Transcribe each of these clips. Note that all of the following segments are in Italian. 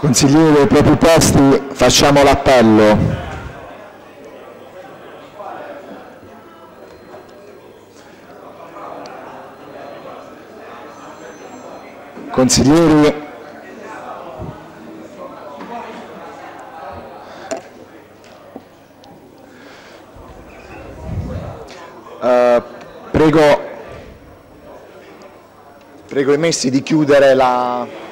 Consiglieri dei propri posti, facciamo l'appello. Consiglieri Eh, prego, prego i messi di chiudere la...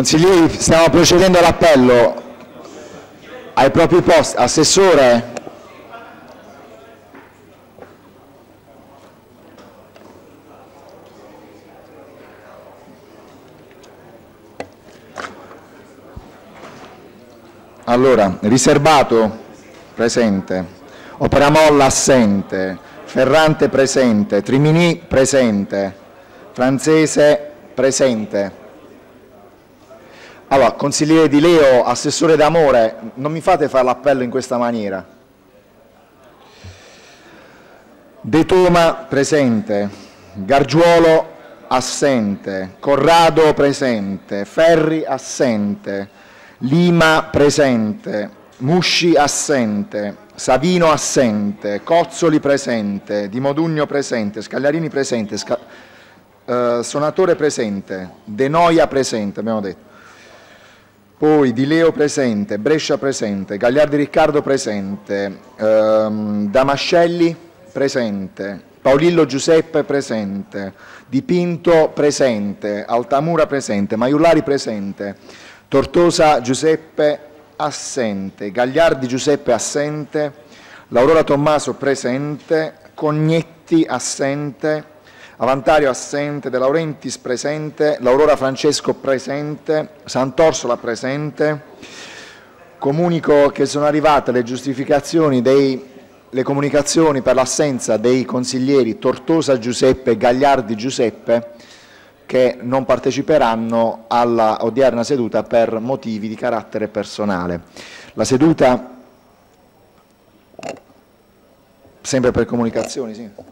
Consiglieri, stiamo procedendo all'appello. Ai propri posti. Assessore, Allora, riservato, presente, Operamolla assente, Ferrante presente, Trimini presente, Francese presente. Allora, consigliere Di Leo, assessore d'amore, non mi fate fare l'appello in questa maniera. De Toma presente, Gargiuolo assente, Corrado presente, Ferri assente, Lima presente, Musci assente, Savino assente, Cozzoli presente, Di Modugno presente, Scagliarini presente, Sca eh, Sonatore presente, De Noia presente, abbiamo detto. Poi Di Leo presente, Brescia presente, Gagliardi Riccardo presente, ehm, Damascelli presente, Paolillo Giuseppe presente, Di Pinto presente, Altamura presente, Maiullari presente, Tortosa Giuseppe assente, Gagliardi Giuseppe assente, Laurora Tommaso presente, Cognetti assente, Avantario assente, De Laurentiis presente, Laurora Francesco presente, Sant'Orsola presente. Comunico che sono arrivate le giustificazioni dei le comunicazioni per l'assenza dei consiglieri Tortosa Giuseppe e Gagliardi Giuseppe che non parteciperanno alla odierna seduta per motivi di carattere personale. La seduta, sempre per comunicazioni, sì.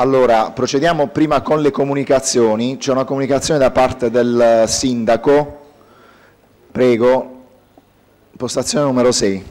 Allora, procediamo prima con le comunicazioni. C'è una comunicazione da parte del sindaco. Prego, postazione numero 6.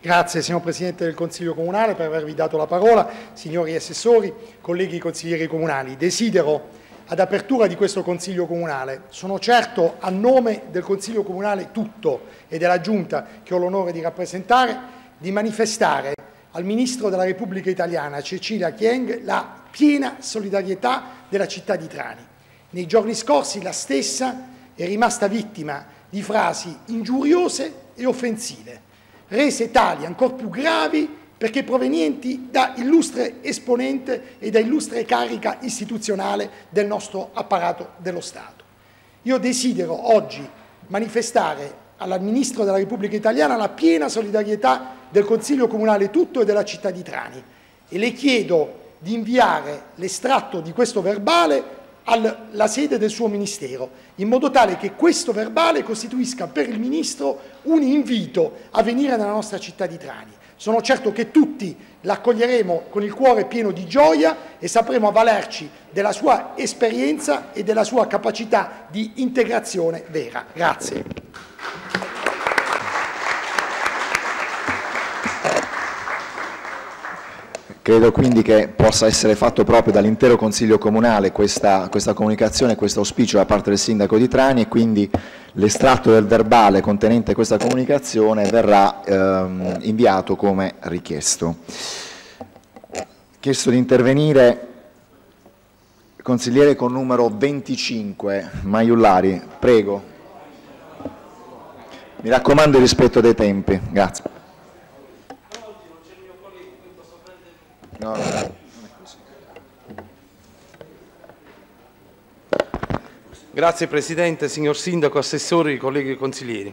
Grazie signor Presidente del Consiglio Comunale per avervi dato la parola, signori assessori, colleghi consiglieri comunali. Desidero, ad apertura di questo Consiglio Comunale, sono certo a nome del Consiglio Comunale tutto e della Giunta che ho l'onore di rappresentare, di manifestare al Ministro della Repubblica Italiana, Cecilia Chieng, la piena solidarietà della città di Trani. Nei giorni scorsi la stessa è rimasta vittima di frasi ingiuriose e offensive rese tali ancor più gravi perché provenienti da illustre esponente e da illustre carica istituzionale del nostro apparato dello Stato. Io desidero oggi manifestare al Ministro della Repubblica Italiana la piena solidarietà del Consiglio Comunale tutto e della città di Trani e le chiedo di inviare l'estratto di questo verbale alla sede del suo Ministero, in modo tale che questo verbale costituisca per il Ministro un invito a venire nella nostra città di Trani. Sono certo che tutti l'accoglieremo con il cuore pieno di gioia e sapremo avvalerci della sua esperienza e della sua capacità di integrazione vera. Grazie. Credo quindi che possa essere fatto proprio dall'intero Consiglio Comunale questa, questa comunicazione, questo auspicio da parte del Sindaco di Trani e quindi l'estratto del verbale contenente questa comunicazione verrà ehm, inviato come richiesto. Chiesto di intervenire consigliere con numero 25, Maiullari, prego. Mi raccomando il rispetto dei tempi, grazie. No, così. Grazie Presidente, signor Sindaco, Assessori, colleghi consiglieri.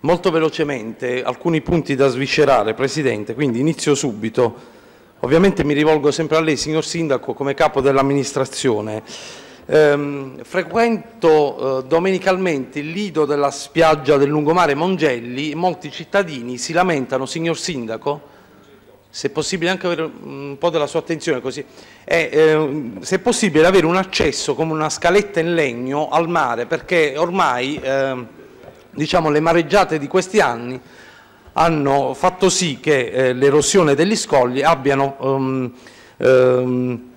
Molto velocemente, alcuni punti da sviscerare, Presidente, quindi inizio subito. Ovviamente mi rivolgo sempre a lei, signor Sindaco, come capo dell'amministrazione. Ehm, frequento eh, domenicalmente il lido della spiaggia del lungomare Mongelli, molti cittadini si lamentano, signor Sindaco, se possibile anche avere un po' della sua attenzione così, è, eh, se possibile avere un accesso come una scaletta in legno al mare, perché ormai eh, diciamo, le mareggiate di questi anni hanno fatto sì che eh, l'erosione degli scogli abbiano, um, um,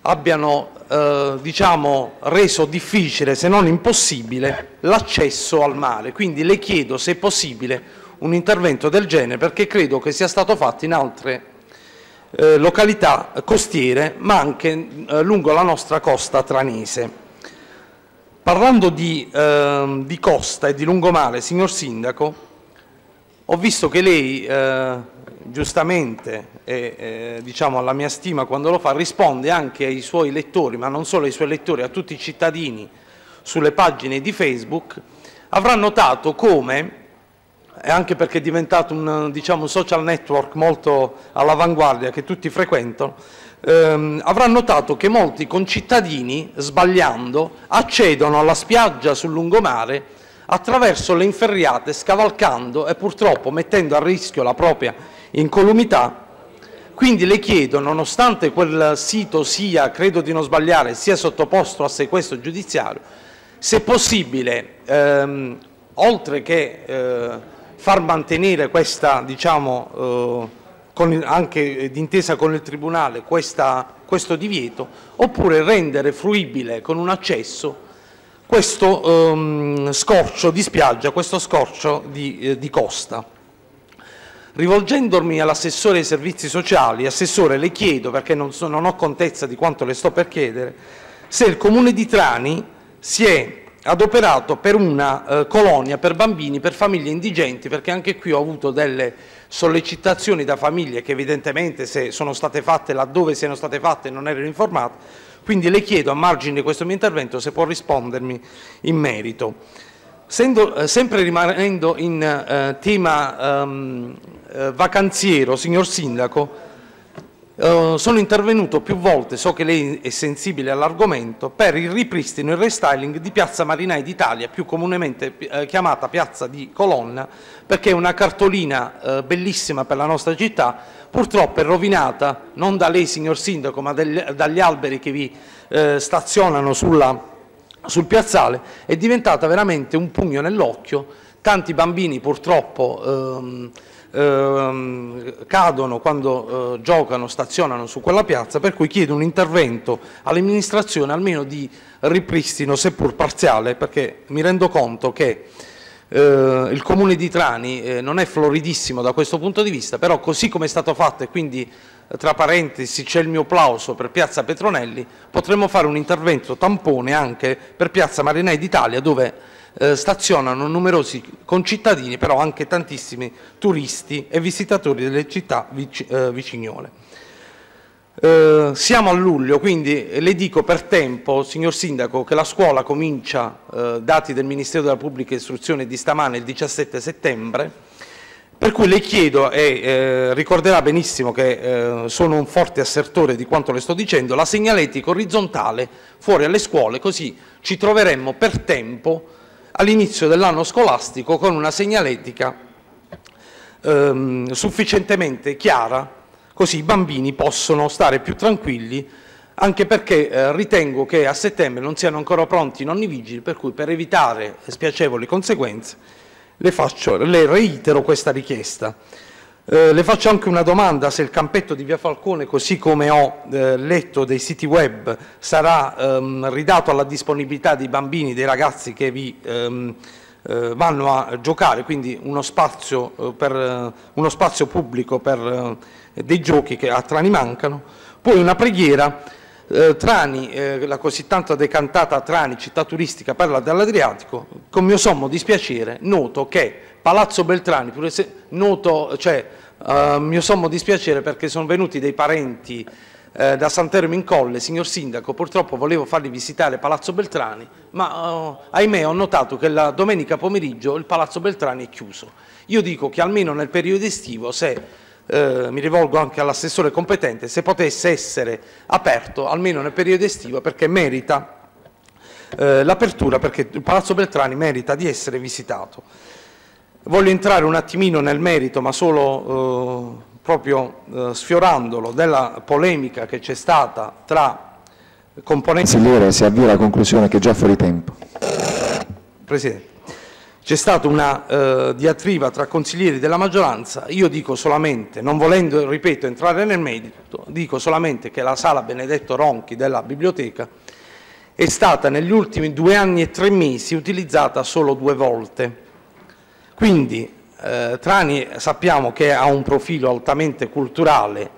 abbiano eh, diciamo, reso difficile, se non impossibile, l'accesso al mare. Quindi le chiedo se è possibile un intervento del genere perché credo che sia stato fatto in altre eh, località costiere ma anche eh, lungo la nostra costa tranese. Parlando di, eh, di, costa e di lungomare, signor Sindaco, ho visto che lei eh, giustamente e diciamo alla mia stima quando lo fa risponde anche ai suoi lettori, ma non solo ai suoi lettori, a tutti i cittadini sulle pagine di Facebook, avrà notato come e anche perché è diventato un diciamo, social network molto all'avanguardia che tutti frequentano, ehm, avrà notato che molti concittadini, sbagliando, accedono alla spiaggia sul lungomare attraverso le inferriate, scavalcando e purtroppo mettendo a rischio la propria incolumità. Quindi le chiedo, nonostante quel sito sia, credo di non sbagliare, sia sottoposto a sequestro giudiziario, se possibile, ehm, oltre che eh, far mantenere questa, diciamo, eh, anche d'intesa con il Tribunale questa, questo divieto, oppure rendere fruibile con un accesso questo ehm, scorcio di spiaggia, questo scorcio di, eh, di costa. Rivolgendomi all'assessore ai servizi sociali, assessore le chiedo, perché non, so, non ho contezza di quanto le sto per chiedere, se il Comune di Trani si è adoperato per una eh, colonia per bambini, per famiglie indigenti, perché anche qui ho avuto delle sollecitazioni da famiglie che evidentemente se sono state fatte laddove siano state fatte non erano informate, quindi le chiedo a margine di questo mio intervento se può rispondermi in merito. Sendo, eh, sempre rimanendo in eh, tema ehm, eh, vacanziero, signor Sindaco, Uh, sono intervenuto più volte, so che lei è sensibile all'argomento, per il ripristino e il restyling di Piazza Marinai d'Italia, più comunemente eh, chiamata Piazza di Colonna, perché è una cartolina eh, bellissima per la nostra città, purtroppo è rovinata non da lei signor Sindaco, ma dagli alberi che vi eh, stazionano sulla, sul piazzale, è diventata veramente un pugno nell'occhio, tanti bambini purtroppo... Ehm, Ehm, cadono quando eh, giocano, stazionano su quella piazza, per cui chiedo un intervento all'amministrazione almeno di ripristino, seppur parziale, perché mi rendo conto che eh, il comune di Trani eh, non è floridissimo da questo punto di vista, però così come è stato fatto e quindi tra parentesi c'è il mio plauso per Piazza Petronelli, potremmo fare un intervento tampone anche per Piazza Marinai d'Italia dove eh, stazionano numerosi concittadini, però anche tantissimi turisti e visitatori delle città vic eh, viciniole. Eh, siamo a luglio, quindi le dico per tempo, signor Sindaco, che la scuola comincia, eh, dati del Ministero della Pubblica Istruzione di stamane, il 17 settembre, per cui le chiedo, e eh, ricorderà benissimo che eh, sono un forte assertore di quanto le sto dicendo, la segnaletica orizzontale fuori alle scuole, così ci troveremmo per tempo all'inizio dell'anno scolastico con una segnaletica ehm, sufficientemente chiara, così i bambini possono stare più tranquilli, anche perché eh, ritengo che a settembre non siano ancora pronti i nonni vigili, per cui per evitare spiacevoli conseguenze le, faccio, le reitero questa richiesta. Eh, le faccio anche una domanda se il campetto di via Falcone, così come ho eh, letto dei siti web, sarà ehm, ridato alla disponibilità dei bambini, dei ragazzi che vi ehm, eh, vanno a giocare, quindi uno spazio, eh, per, eh, uno spazio pubblico per dei giochi che a Trani mancano. Poi una preghiera, Trani, la così tanto decantata Trani, città turistica, parla dell'Adriatico, con mio sommo dispiacere noto che Palazzo Beltrani, noto, cioè, Uh, mio sommo dispiacere perché sono venuti dei parenti eh, da Santermo in Colle, signor Sindaco, purtroppo volevo fargli visitare Palazzo Beltrani, ma oh, ahimè ho notato che la domenica pomeriggio il Palazzo Beltrani è chiuso. Io dico che almeno nel periodo estivo, se eh, mi rivolgo anche all'assessore competente, se potesse essere aperto almeno nel periodo estivo perché merita eh, l'apertura, perché il Palazzo Beltrani merita di essere visitato. Voglio entrare un attimino nel merito, ma solo eh, proprio eh, sfiorandolo, della polemica che c'è stata tra componenti... Consigliere, si avvia la conclusione che è già fuori tempo. Presidente, c'è stata una eh, diatriba tra consiglieri della maggioranza, io dico solamente, non volendo, ripeto, entrare nel merito, dico solamente che la sala Benedetto Ronchi della biblioteca è stata negli ultimi due anni e tre mesi utilizzata solo due volte. Quindi eh, Trani sappiamo che ha un profilo altamente culturale,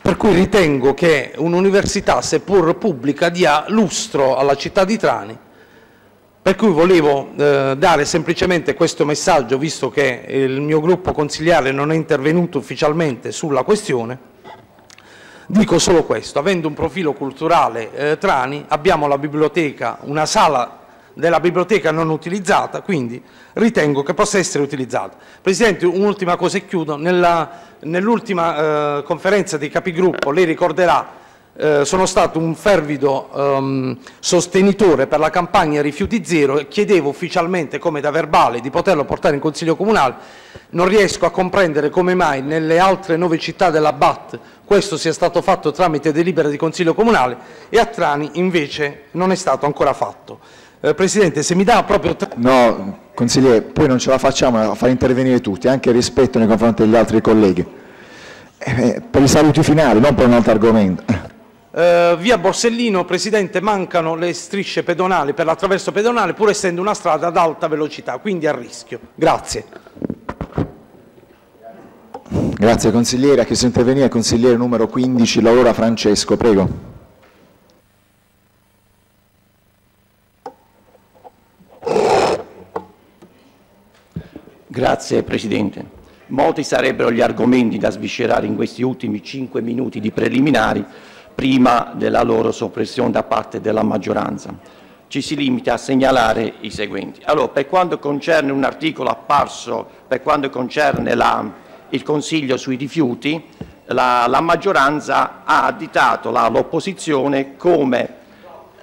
per cui ritengo che un'università, seppur pubblica, dia lustro alla città di Trani. Per cui volevo eh, dare semplicemente questo messaggio, visto che il mio gruppo consigliare non è intervenuto ufficialmente sulla questione. Dico solo questo, avendo un profilo culturale eh, Trani, abbiamo la biblioteca, una sala della biblioteca non utilizzata, quindi ritengo che possa essere utilizzata. Presidente, un'ultima cosa e chiudo. Nell'ultima eh, conferenza dei capigruppo, lei ricorderà, eh, sono stato un fervido ehm, sostenitore per la campagna Rifiuti Zero e chiedevo ufficialmente, come da verbale, di poterlo portare in Consiglio Comunale. Non riesco a comprendere come mai nelle altre nove città della BAT questo sia stato fatto tramite delibera di Consiglio Comunale e a Trani invece non è stato ancora fatto. Eh, Presidente, se mi dà proprio... No, consigliere, poi non ce la facciamo a far intervenire tutti, anche rispetto nei confronti degli altri colleghi. Eh, per i saluti finali, non per un altro argomento. Eh, via Borsellino, Presidente, mancano le strisce pedonali per l'attraverso pedonale, pur essendo una strada ad alta velocità, quindi a rischio. Grazie. Grazie consigliere. A chi si intervenire consigliere numero 15, Laura Francesco, prego. Grazie Presidente. Molti sarebbero gli argomenti da sviscerare in questi ultimi cinque minuti di preliminari prima della loro soppressione da parte della maggioranza. Ci si limita a segnalare i seguenti. Allora, per quanto concerne un articolo apparso, per quanto concerne la, il Consiglio sui rifiuti, la, la maggioranza ha additato l'opposizione come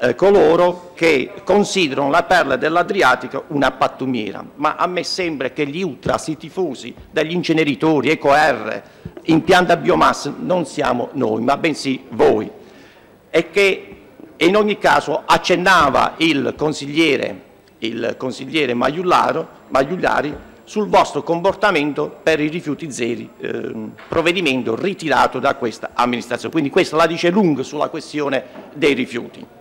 eh, coloro che considerano la perla dell'Adriatico una pattumiera, ma a me sembra che gli ultras, i tifosi degli inceneritori, EcoR, impianta biomassa, non siamo noi, ma bensì voi. E che in ogni caso accennava il consigliere, il consigliere Magliulari sul vostro comportamento per i rifiuti zeri, eh, provvedimento ritirato da questa amministrazione. Quindi questo la dice lungo sulla questione dei rifiuti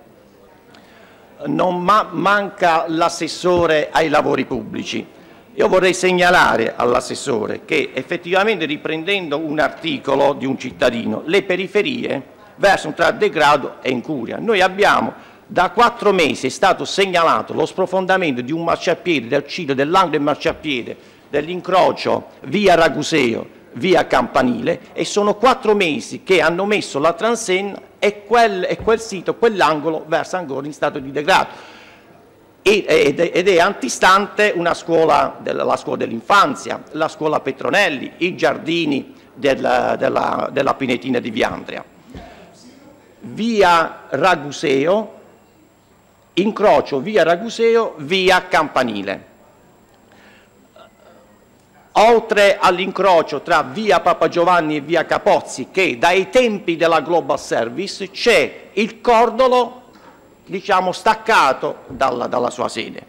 non ma manca l'assessore ai lavori pubblici. Io vorrei segnalare all'assessore che effettivamente riprendendo un articolo di un cittadino, le periferie versano tra degrado e incuria. Noi abbiamo da quattro mesi è stato segnalato lo sprofondamento di un marciapiede del ciglio dell'angolo del marciapiede dell'incrocio via Raguseo via Campanile e sono quattro mesi che hanno messo la transenna e quel, e quel sito, quell'angolo versa ancora in stato di degrado. Ed è antistante una scuola, la scuola dell'infanzia, la scuola Petronelli, i giardini della, della, della Pinetina di Viandria. Via Raguseo, incrocio via Raguseo, via Campanile oltre all'incrocio tra via Papa Giovanni e via Capozzi, che dai tempi della Global Service c'è il cordolo diciamo, staccato dalla, dalla sua sede,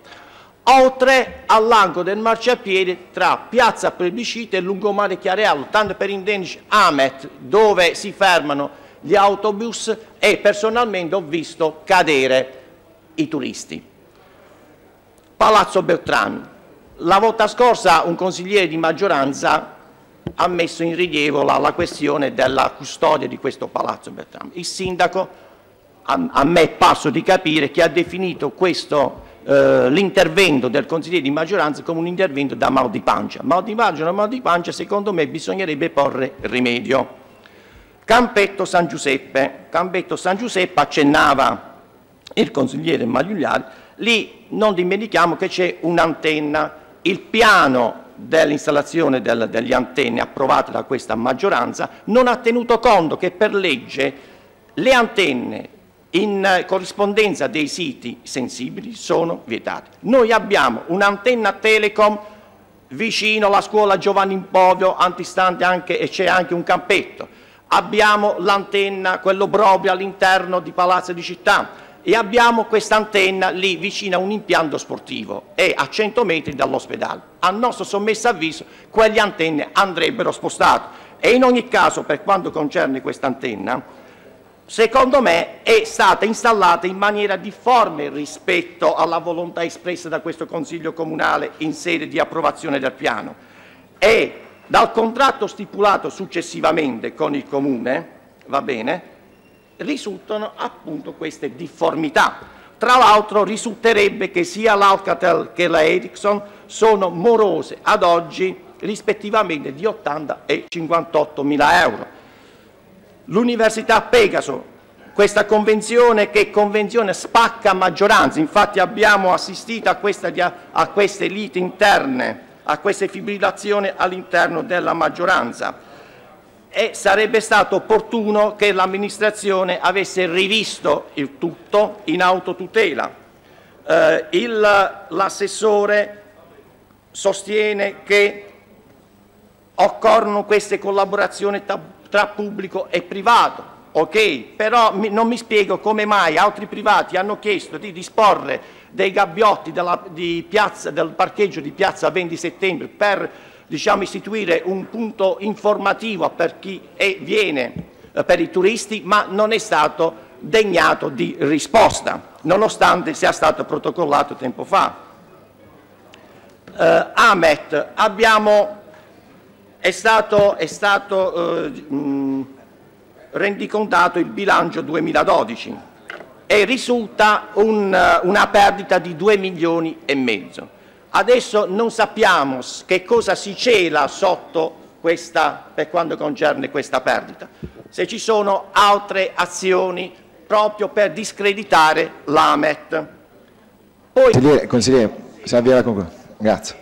oltre all'angolo del marciapiede tra piazza Plebiscito e lungomare Chiareallo, tanto per intenderci Amet, dove si fermano gli autobus e personalmente ho visto cadere i turisti. Palazzo Beltrami, la volta scorsa un consigliere di maggioranza ha messo in rilievo la, la questione della custodia di questo palazzo Beltrame. Il sindaco, a, a me passo di capire, che ha definito eh, l'intervento del consigliere di maggioranza come un intervento da mal di pancia. Mal di pancia, mal di pancia, secondo me bisognerebbe porre rimedio. Campetto San Giuseppe. Campetto San Giuseppe accennava il consigliere Magliuliari, lì non dimentichiamo che c'è un'antenna. Il piano dell'installazione del, degli antenne approvate da questa maggioranza non ha tenuto conto che per legge le antenne in corrispondenza dei siti sensibili sono vietate. Noi abbiamo un'antenna Telecom vicino alla scuola Giovanni Impovio, antistante anche, e c'è anche un campetto. Abbiamo l'antenna, quello proprio all'interno di Palazzo di Città e abbiamo questa antenna lì vicino a un impianto sportivo e a 100 metri dall'ospedale. A nostro sommesso avviso quelle antenne andrebbero spostate e in ogni caso per quanto concerne questa antenna secondo me è stata installata in maniera difforme rispetto alla volontà espressa da questo Consiglio Comunale in sede di approvazione del piano e dal contratto stipulato successivamente con il Comune, va bene, risultano appunto queste difformità. Tra l'altro risulterebbe che sia l'Alcatel che la Ericsson sono morose ad oggi rispettivamente di 80 e 58 mila euro. L'Università Pegaso, questa convenzione che convenzione spacca maggioranza, infatti abbiamo assistito a, questa, a queste liti interne, a queste fibrillazioni all'interno della maggioranza e sarebbe stato opportuno che l'amministrazione avesse rivisto il tutto in autotutela. Eh, l'assessore sostiene che occorrono queste collaborazioni tra pubblico e privato. Ok, però non mi spiego come mai altri privati hanno chiesto di disporre dei gabbiotti della, di piazza, del parcheggio di piazza 20 settembre per diciamo, istituire un punto informativo per chi è, viene, eh, per i turisti, ma non è stato degnato di risposta, nonostante sia stato protocollato tempo fa. Eh, Amet, abbiamo è stato, è stato eh, rendicontato il bilancio 2012 e risulta un, una perdita di 2 milioni e mezzo. Adesso non sappiamo che cosa si cela sotto questa, per quanto concerne questa perdita, se ci sono altre azioni proprio per discreditare l'AMET. Poi, consigliere, consigliere, si avvia la conclusione. Grazie.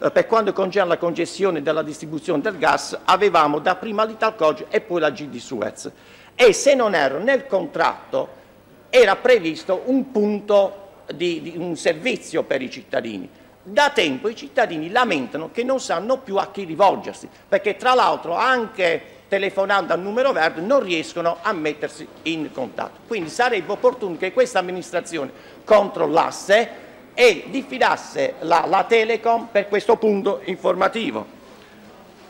Eh, per quanto concerne la concessione della distribuzione del gas avevamo da prima l'Italcoge e poi la G di Suez e se non erro nel contratto era previsto un punto di, di un servizio per i cittadini. Da tempo i cittadini lamentano che non sanno più a chi rivolgersi, perché tra l'altro anche telefonando al numero verde non riescono a mettersi in contatto. Quindi sarebbe opportuno che questa amministrazione controllasse e diffidasse la, la Telecom per questo punto informativo.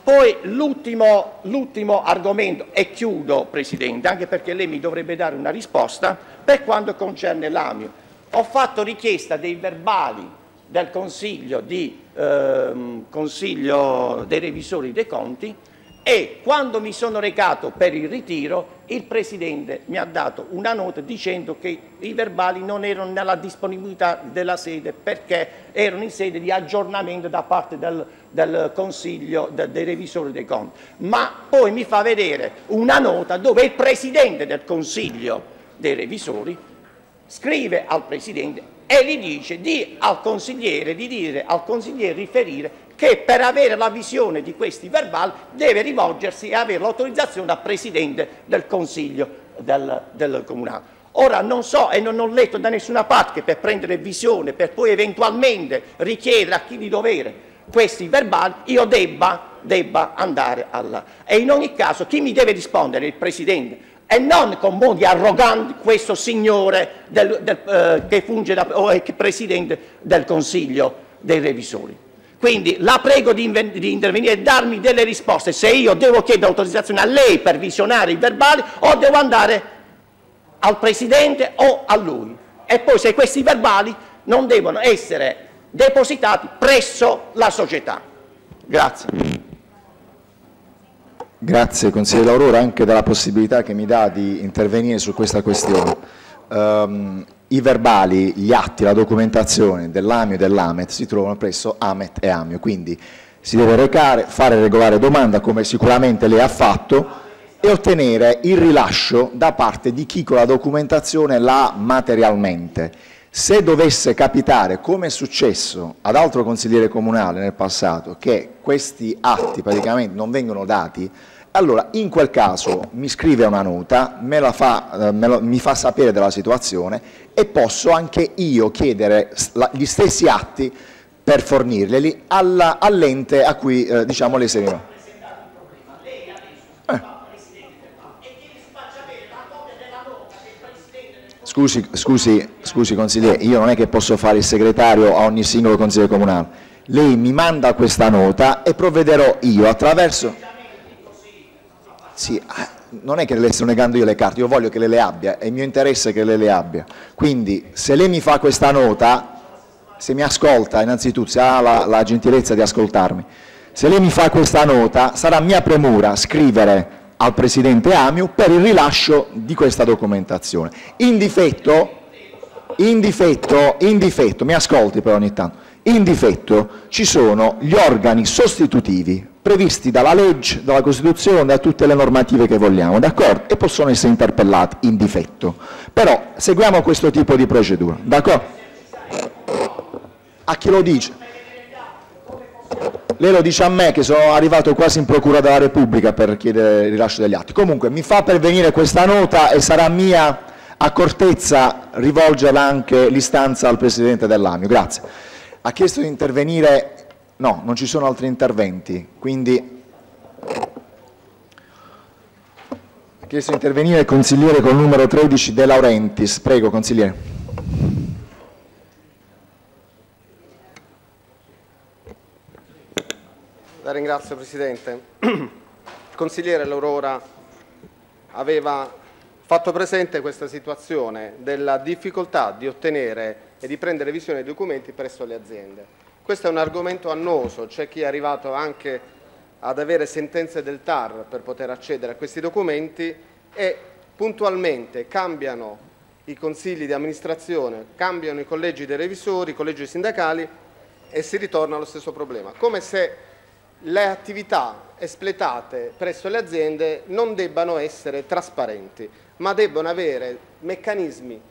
Poi l'ultimo argomento, e chiudo Presidente, anche perché lei mi dovrebbe dare una risposta, per quanto concerne l'AMIO. Ho fatto richiesta dei verbali del Consiglio, di, ehm, consiglio dei revisori dei conti e quando mi sono recato per il ritiro il Presidente mi ha dato una nota dicendo che i verbali non erano nella disponibilità della sede perché erano in sede di aggiornamento da parte del, del Consiglio de, dei revisori dei conti. Ma poi mi fa vedere una nota dove il Presidente del Consiglio dei revisori scrive al Presidente e gli dice di, al consigliere di dire al consigliere riferire che per avere la visione di questi verbali deve rivolgersi e avere l'autorizzazione dal Presidente del Consiglio del, del Comunale. Ora non so e non ho letto da nessuna parte per prendere visione, per poi eventualmente richiedere a chi di dovere questi verbali, io debba, debba andare alla... E in ogni caso chi mi deve rispondere? Il Presidente. E non con modi arroganti questo signore del, del, eh, che funge da o è Presidente del Consiglio dei Revisori. Quindi la prego di, di, intervenire e darmi delle risposte se io devo chiedere autorizzazione a lei per visionare i verbali o devo andare al Presidente o a lui. E poi se questi verbali non devono essere depositati presso la società. Grazie. Grazie consigliere Aurora anche della possibilità che mi dà di intervenire su questa questione. Um, i verbali, gli atti, la documentazione dell'AMIO e dell'AMET si trovano presso AMET e AMIO, quindi Si deve recare, fare regolare domanda, come sicuramente lei ha fatto, e ottenere il rilascio da parte di chi con la documentazione l'ha materialmente. Se dovesse capitare, come è successo ad altro consigliere comunale nel passato, che questi atti praticamente non vengono dati, allora in quel caso mi scrive una nota, me fa, eh, me lo, mi fa sapere della situazione e posso anche io chiedere gli stessi atti per fornirli all'ente a cui eh, diciamo, le serviva. Eh. Scusi, scusi, scusi consigliere, io non è che posso fare il segretario a ogni singolo consigliere comunale. Lei mi manda questa nota e provvederò io attraverso... Sì, eh, non è che le sto negando io le carte, io voglio che lei le abbia, è il mio interesse che lei le abbia. Quindi se lei mi fa questa nota, se mi ascolta innanzitutto, se ha la, la gentilezza di ascoltarmi, se lei mi fa questa nota sarà mia premura scrivere al Presidente Amiu per il rilascio di questa documentazione. In difetto, in difetto, in difetto, mi ascolti però ogni tanto, in difetto ci sono gli organi sostitutivi previsti dalla legge, dalla Costituzione, da tutte le normative che vogliamo, d'accordo? E possono essere interpellati in difetto. Però seguiamo questo tipo di procedura, d'accordo? A chi lo dice? Lei lo dice a me che sono arrivato quasi in Procura della Repubblica per chiedere il rilascio degli atti. Comunque mi fa pervenire questa nota e sarà mia accortezza rivolgerla anche l'istanza al Presidente dell'AMIO. Grazie. Ha chiesto di intervenire? No, non ci sono altri interventi, quindi ha chiesto di intervenire il consigliere col numero 13 De Laurentiis. Prego, consigliere. La ringrazio Presidente. Il consigliere L'Aurora aveva fatto presente questa situazione della difficoltà di ottenere e di prendere visione dei documenti presso le aziende. Questo è un argomento annoso, c'è chi è arrivato anche ad avere sentenze del TAR per poter accedere a questi documenti e puntualmente cambiano i consigli di amministrazione, cambiano i collegi dei revisori, i collegi sindacali e si ritorna allo stesso problema, come se le attività espletate presso le aziende non debbano essere trasparenti, ma debbano avere meccanismi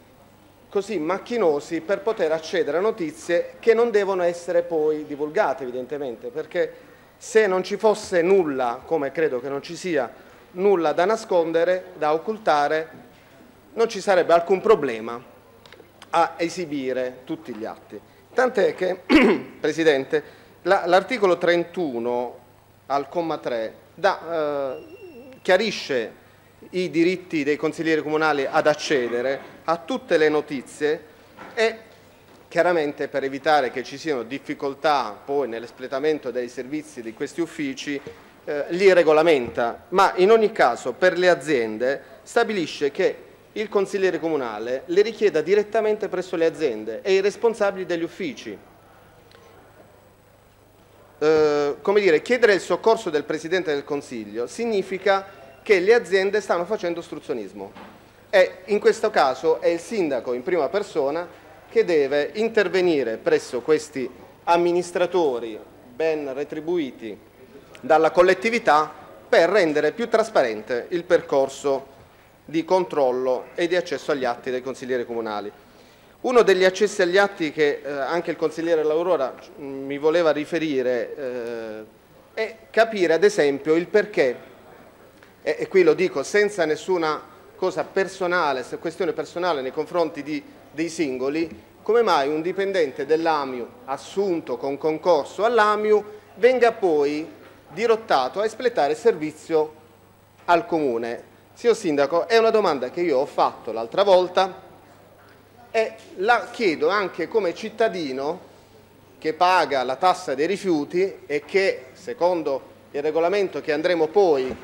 così macchinosi per poter accedere a notizie che non devono essere poi divulgate evidentemente, perché se non ci fosse nulla, come credo che non ci sia, nulla da nascondere, da occultare, non ci sarebbe alcun problema a esibire tutti gli atti. Tant'è che, Presidente, L'articolo 31 al comma 3 da, eh, chiarisce i diritti dei consiglieri comunali ad accedere a tutte le notizie e chiaramente per evitare che ci siano difficoltà poi nell'espletamento dei servizi di questi uffici eh, li regolamenta, ma in ogni caso per le aziende stabilisce che il consigliere comunale le richieda direttamente presso le aziende e i responsabili degli uffici eh, come dire, chiedere il soccorso del Presidente del Consiglio significa che le aziende stanno facendo ostruzionismo e in questo caso è il sindaco in prima persona che deve intervenire presso questi amministratori ben retribuiti dalla collettività per rendere più trasparente il percorso di controllo e di accesso agli atti dei consiglieri comunali. Uno degli accessi agli atti che eh, anche il consigliere Laurora mm, mi voleva riferire eh, è capire ad esempio il perché, e, e, qui lo dico senza nessuna cosa personale, questione personale nei confronti di, dei singoli, come mai un dipendente dell'AMIU assunto con concorso all'AMIU venga poi dirottato a espletare servizio al Comune. Signor Sindaco, è una domanda che io ho fatto l'altra volta e la chiedo anche come cittadino che paga la tassa dei rifiuti e che, secondo il regolamento che andremo poi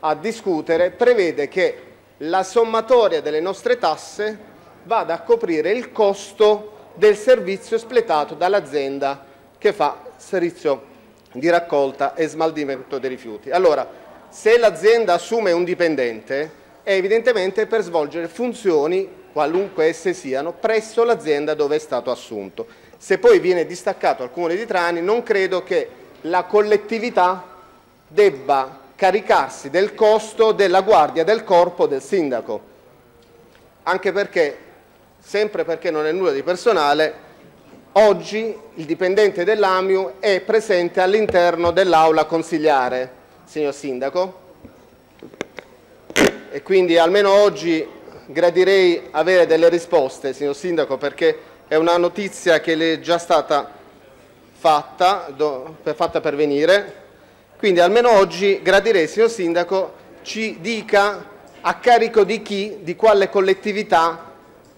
a discutere, prevede che la sommatoria delle nostre tasse vada a coprire il costo del servizio espletato dall'azienda che fa servizio di raccolta e smaltimento dei rifiuti. Allora, se l'azienda assume un dipendente, è evidentemente per svolgere funzioni qualunque esse siano, presso l'azienda dove è stato assunto. Se poi viene distaccato al Comune di Trani, non credo che la collettività debba caricarsi del costo della guardia del corpo del sindaco, anche perché, sempre perché non è nulla di personale, oggi il dipendente dell'AMIU è presente all'interno dell'aula consigliare, signor sindaco, e quindi almeno oggi gradirei avere delle risposte, signor sindaco, perché è una notizia che le è già stata fatta, do, fatta pervenire. Quindi almeno oggi gradirei, signor Sindaco, ci dica a carico di chi, di quale collettività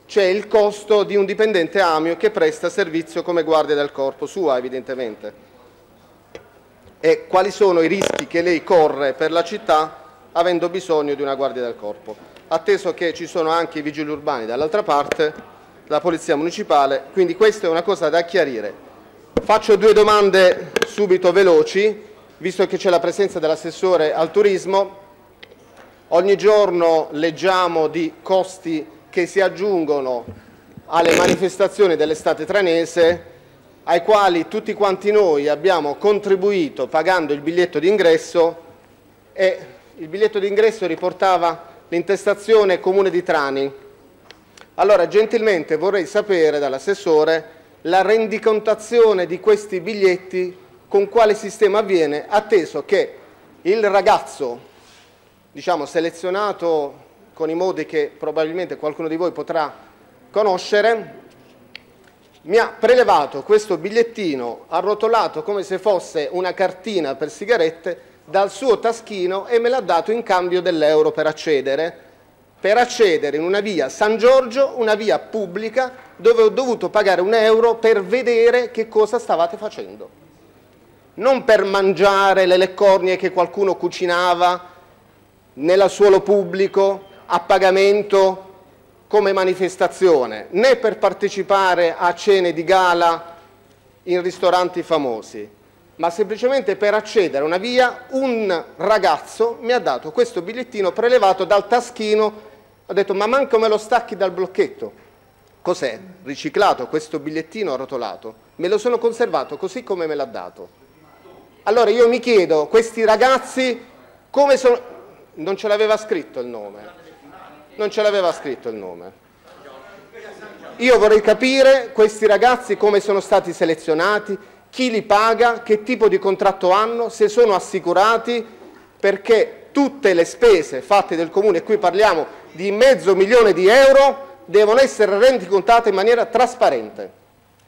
c'è il costo di un dipendente AMIO che presta servizio come guardia del corpo, sua evidentemente, e quali sono i rischi che lei corre per la città avendo bisogno di una guardia del corpo, atteso che ci sono anche i vigili urbani dall'altra parte, la polizia municipale, quindi questa è una cosa da chiarire. Faccio due domande subito veloci visto che c'è la presenza dell'assessore al turismo, ogni giorno leggiamo di costi che si aggiungono alle manifestazioni dell'estate tranese, ai quali tutti quanti noi abbiamo contribuito pagando il biglietto d'ingresso e il biglietto d'ingresso riportava l'intestazione Comune di Trani. Allora, gentilmente vorrei sapere dall'assessore la rendicontazione di questi biglietti con quale sistema avviene, atteso che il ragazzo diciamo, selezionato con i modi che probabilmente qualcuno di voi potrà conoscere, mi ha prelevato questo bigliettino arrotolato come se fosse una cartina per sigarette dal suo taschino e me l'ha dato in cambio dell'euro per accedere, per accedere in una via San Giorgio, una via pubblica, dove ho dovuto pagare un euro per vedere che cosa stavate facendo. Non per mangiare le leccornie che qualcuno cucinava nel suolo pubblico a pagamento come manifestazione, né per partecipare a cene di gala in ristoranti famosi, ma semplicemente per accedere a una via un ragazzo mi ha dato questo bigliettino prelevato dal taschino, ho detto ma manco me lo stacchi dal blocchetto. Cos'è? Riciclato questo bigliettino arrotolato, me lo sono conservato così come me l'ha dato. Allora io mi chiedo, questi ragazzi come sono... Non ce l'aveva scritto il nome. Non ce l'aveva scritto il nome. Io vorrei capire questi ragazzi come sono stati selezionati, chi li paga, che tipo di contratto hanno, se sono assicurati, perché tutte le spese fatte del Comune, e qui parliamo di mezzo milione di euro, devono essere rendicontate in maniera trasparente.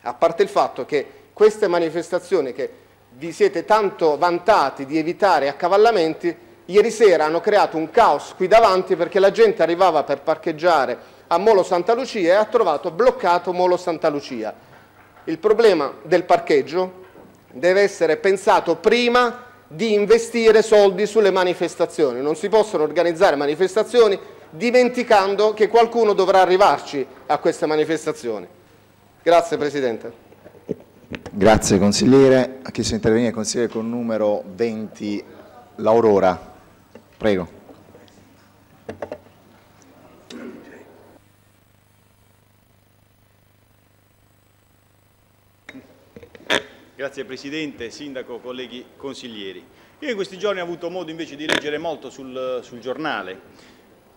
A parte il fatto che queste manifestazioni che vi siete tanto vantati di evitare accavallamenti, ieri sera hanno creato un caos qui davanti perché la gente arrivava per parcheggiare a Molo Santa Lucia e ha trovato bloccato Molo Santa Lucia. Il problema del parcheggio deve essere pensato prima di investire soldi sulle manifestazioni. Non si possono organizzare manifestazioni dimenticando che qualcuno dovrà arrivarci a queste manifestazioni. Grazie Presidente. Grazie consigliere. Ha chiesto di intervenire il consigliere con numero 20, L'Aurora. Prego. Grazie Presidente, Sindaco, colleghi consiglieri. Io in questi giorni ho avuto modo invece di leggere molto sul, sul giornale,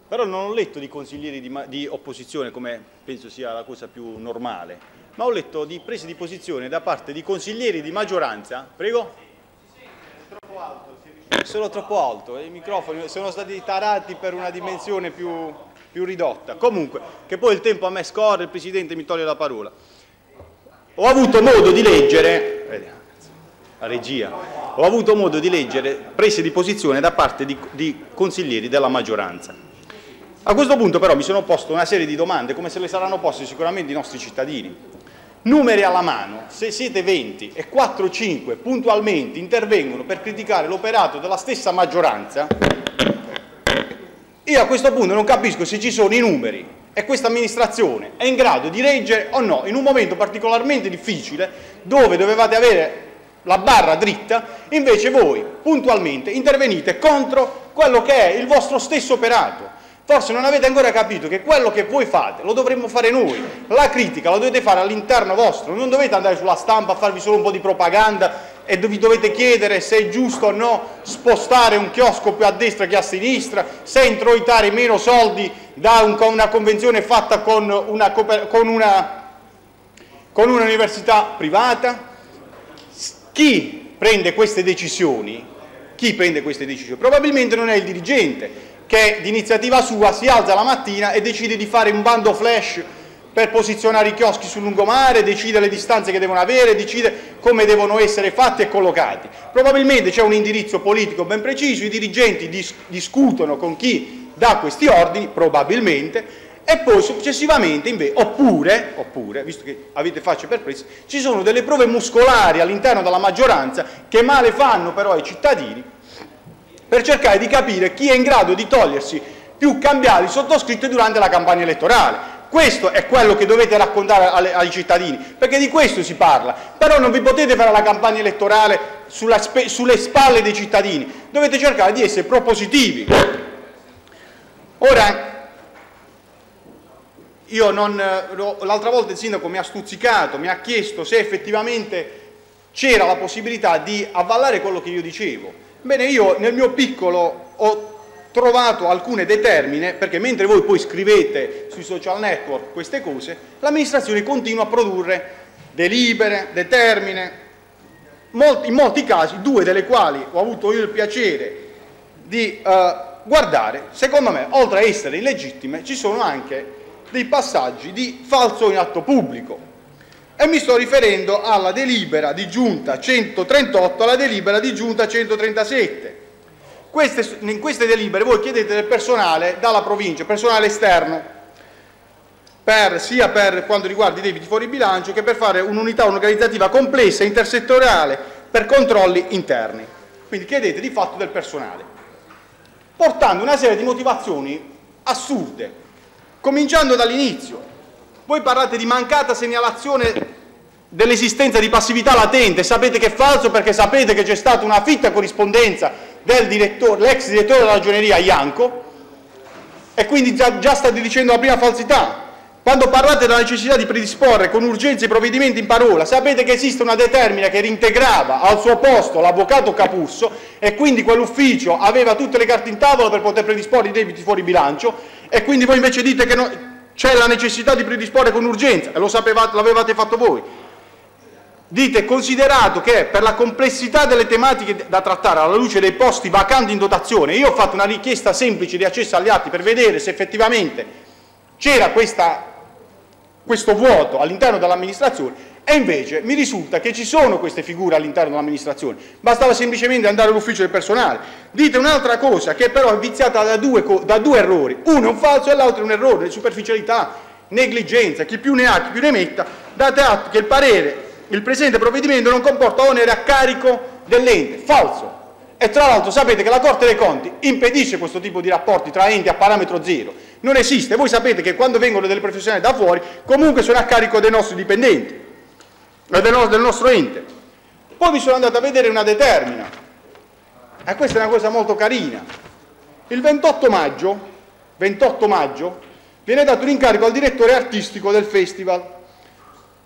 però non ho letto di consiglieri di, di opposizione come penso sia la cosa più normale ma ho letto di prese di posizione da parte di consiglieri di maggioranza. Prego? Troppo alto. Sono troppo alto, i microfoni sono stati tarati per una dimensione più, più ridotta. Comunque, che poi il tempo a me scorre, il Presidente mi toglie la parola. Ho avuto modo di leggere, regia, ho avuto modo di leggere prese di posizione da parte di, di consiglieri della maggioranza. A questo punto però mi sono posto una serie di domande, come se le saranno poste sicuramente i nostri cittadini. Numeri alla mano, se siete 20 e 4 o 5 puntualmente intervengono per criticare l'operato della stessa maggioranza, io a questo punto non capisco se ci sono i numeri e questa amministrazione è in grado di reggere o no in un momento particolarmente difficile dove dovevate avere la barra dritta, invece voi puntualmente intervenite contro quello che è il vostro stesso operato. Forse non avete ancora capito che quello che voi fate lo dovremmo fare noi, la critica la dovete fare all'interno vostro, non dovete andare sulla stampa a farvi solo un po' di propaganda e vi dovete chiedere se è giusto o no spostare un chiosco più a destra che a sinistra, se introitare meno soldi da un, una convenzione fatta con un'università privata. Chi prende queste decisioni? Chi prende queste decisioni? Probabilmente non è il dirigente che di iniziativa sua si alza la mattina e decide di fare un bando flash per posizionare i chioschi sul lungomare, decide le distanze che devono avere, decide come devono essere fatti e collocati. Probabilmente c'è un indirizzo politico ben preciso, i dirigenti dis discutono con chi dà questi ordini, probabilmente, e poi successivamente, invece, oppure, oppure, visto che avete facce perplesse, ci sono delle prove muscolari all'interno della maggioranza che male fanno però ai cittadini per cercare di capire chi è in grado di togliersi più cambiali sottoscritti durante la campagna elettorale. Questo è quello che dovete raccontare alle, ai cittadini, perché di questo si parla. Però non vi potete fare la campagna elettorale spe, sulle spalle dei cittadini, dovete cercare di essere propositivi. Ora, l'altra volta il sindaco mi ha stuzzicato, mi ha chiesto se effettivamente c'era la possibilità di avvallare quello che io dicevo. Bene, io nel mio piccolo ho trovato alcune determine, perché mentre voi poi scrivete sui social network queste cose, l'amministrazione continua a produrre delibere, determine, in molti casi, due delle quali ho avuto io il piacere di uh, guardare, secondo me, oltre a essere illegittime, ci sono anche dei passaggi di falso in atto pubblico. E mi sto riferendo alla delibera di giunta 138 alla delibera di giunta 137 queste, in queste delibere voi chiedete del personale dalla provincia, personale esterno, per, sia per quanto riguarda i debiti fuori bilancio che per fare un'unità organizzativa complessa, intersettoriale, per controlli interni. Quindi chiedete di fatto del personale, portando una serie di motivazioni assurde, cominciando dall'inizio. Voi parlate di mancata segnalazione dell'esistenza di passività latente, sapete che è falso perché sapete che c'è stata una fitta corrispondenza dell'ex direttore della ragioneria Ianco e quindi già, già state dicendo la prima falsità. Quando parlate della necessità di predisporre con urgenza i provvedimenti in parola, sapete che esiste una determina che reintegrava al suo posto l'avvocato Capurso e quindi quell'ufficio aveva tutte le carte in tavola per poter predisporre i debiti fuori bilancio e quindi voi invece dite che no, c'è la necessità di predisporre con urgenza e lo sapevate, l'avevate fatto voi. Dite, considerato che per la complessità delle tematiche da trattare alla luce dei posti vacanti in dotazione, io ho fatto una richiesta semplice di accesso agli atti per vedere se effettivamente c'era questo vuoto all'interno dell'amministrazione e invece mi risulta che ci sono queste figure all'interno dell'amministrazione, bastava semplicemente andare all'ufficio del personale. Dite un'altra cosa che però è viziata da due, da due errori, uno è un falso e l'altro è un errore, superficialità, negligenza, chi più ne ha, chi più ne metta, date atto che il parere il presente provvedimento non comporta onere a carico dell'ente. Falso. E tra l'altro sapete che la Corte dei Conti impedisce questo tipo di rapporti tra enti a parametro zero. Non esiste. Voi sapete che quando vengono delle professioni da fuori comunque sono a carico dei nostri dipendenti e del, del nostro ente. Poi mi sono andato a vedere una determina. E questa è una cosa molto carina. Il 28 maggio, 28 maggio viene dato l'incarico al direttore artistico del festival.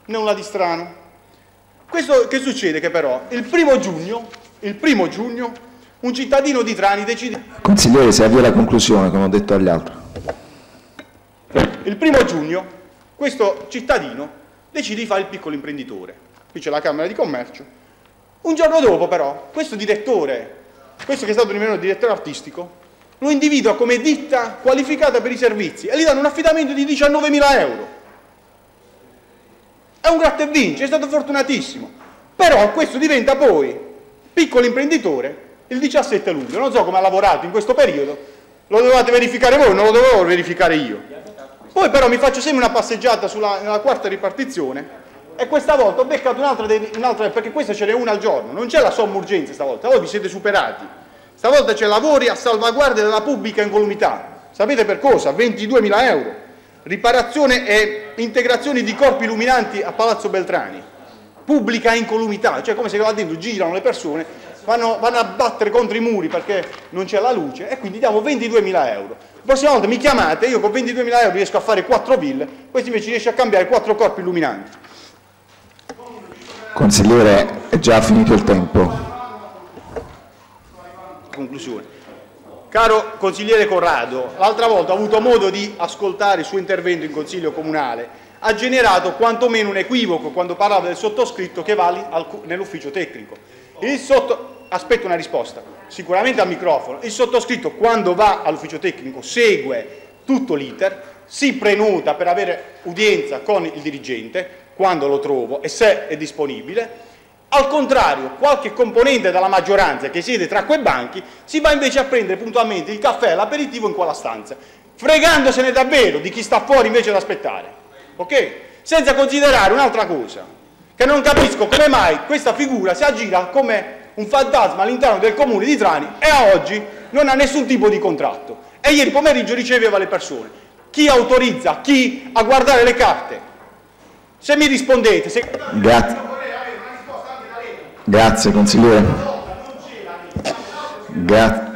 Nulla di strano questo che succede? Che però il primo giugno, il primo giugno un cittadino di Trani decide... Consigliere, si avvia la conclusione, come ho detto agli altri. Il primo giugno questo cittadino decide di fare il piccolo imprenditore. Qui c'è la Camera di Commercio. Un giorno dopo però questo direttore, questo che è stato il direttore artistico, lo individua come ditta qualificata per i servizi e gli danno un affidamento di 19.000 euro. È un gratta e vince, è stato fortunatissimo. Però questo diventa poi piccolo imprenditore il 17 luglio. Non so come ha lavorato in questo periodo, lo dovevate verificare voi, non lo dovevo verificare io. Poi però mi faccio sempre una passeggiata sulla, nella quarta ripartizione e questa volta ho beccato un'altra, un perché questa ce n'è una al giorno, non c'è la somma urgenza stavolta, voi vi siete superati. Stavolta c'è lavori a salvaguardia della pubblica incolumità. Sapete per cosa? 22.000 euro riparazione e integrazione di corpi illuminanti a Palazzo Beltrani, pubblica incolumità, cioè come se là dentro girano le persone, vanno, vanno a battere contro i muri perché non c'è la luce e quindi diamo 22.000 euro. La prossima volta mi chiamate, io con 22.000 euro riesco a fare 4 ville, questi invece riesce a cambiare 4 corpi illuminanti. Consigliere, è già finito il tempo. Conclusione. Caro consigliere Corrado, l'altra volta ho avuto modo di ascoltare il suo intervento in Consiglio Comunale. Ha generato quantomeno un equivoco quando parlava del sottoscritto che va nell'ufficio tecnico. Il sotto... Aspetto una risposta, sicuramente al microfono. Il sottoscritto quando va all'ufficio tecnico segue tutto l'iter, si prenota per avere udienza con il dirigente, quando lo trovo e se è disponibile, al contrario, qualche componente della maggioranza che siede tra quei banchi si va invece a prendere puntualmente il caffè e l'aperitivo in quella stanza, fregandosene davvero di chi sta fuori invece ad aspettare. Ok? Senza considerare un'altra cosa, che non capisco come mai questa figura si aggira come un fantasma all'interno del comune di Trani e a oggi non ha nessun tipo di contratto. E ieri pomeriggio riceveva le persone. Chi autorizza chi a guardare le carte? Se mi rispondete... Se... Grazie. Grazie consigliere. Grazie.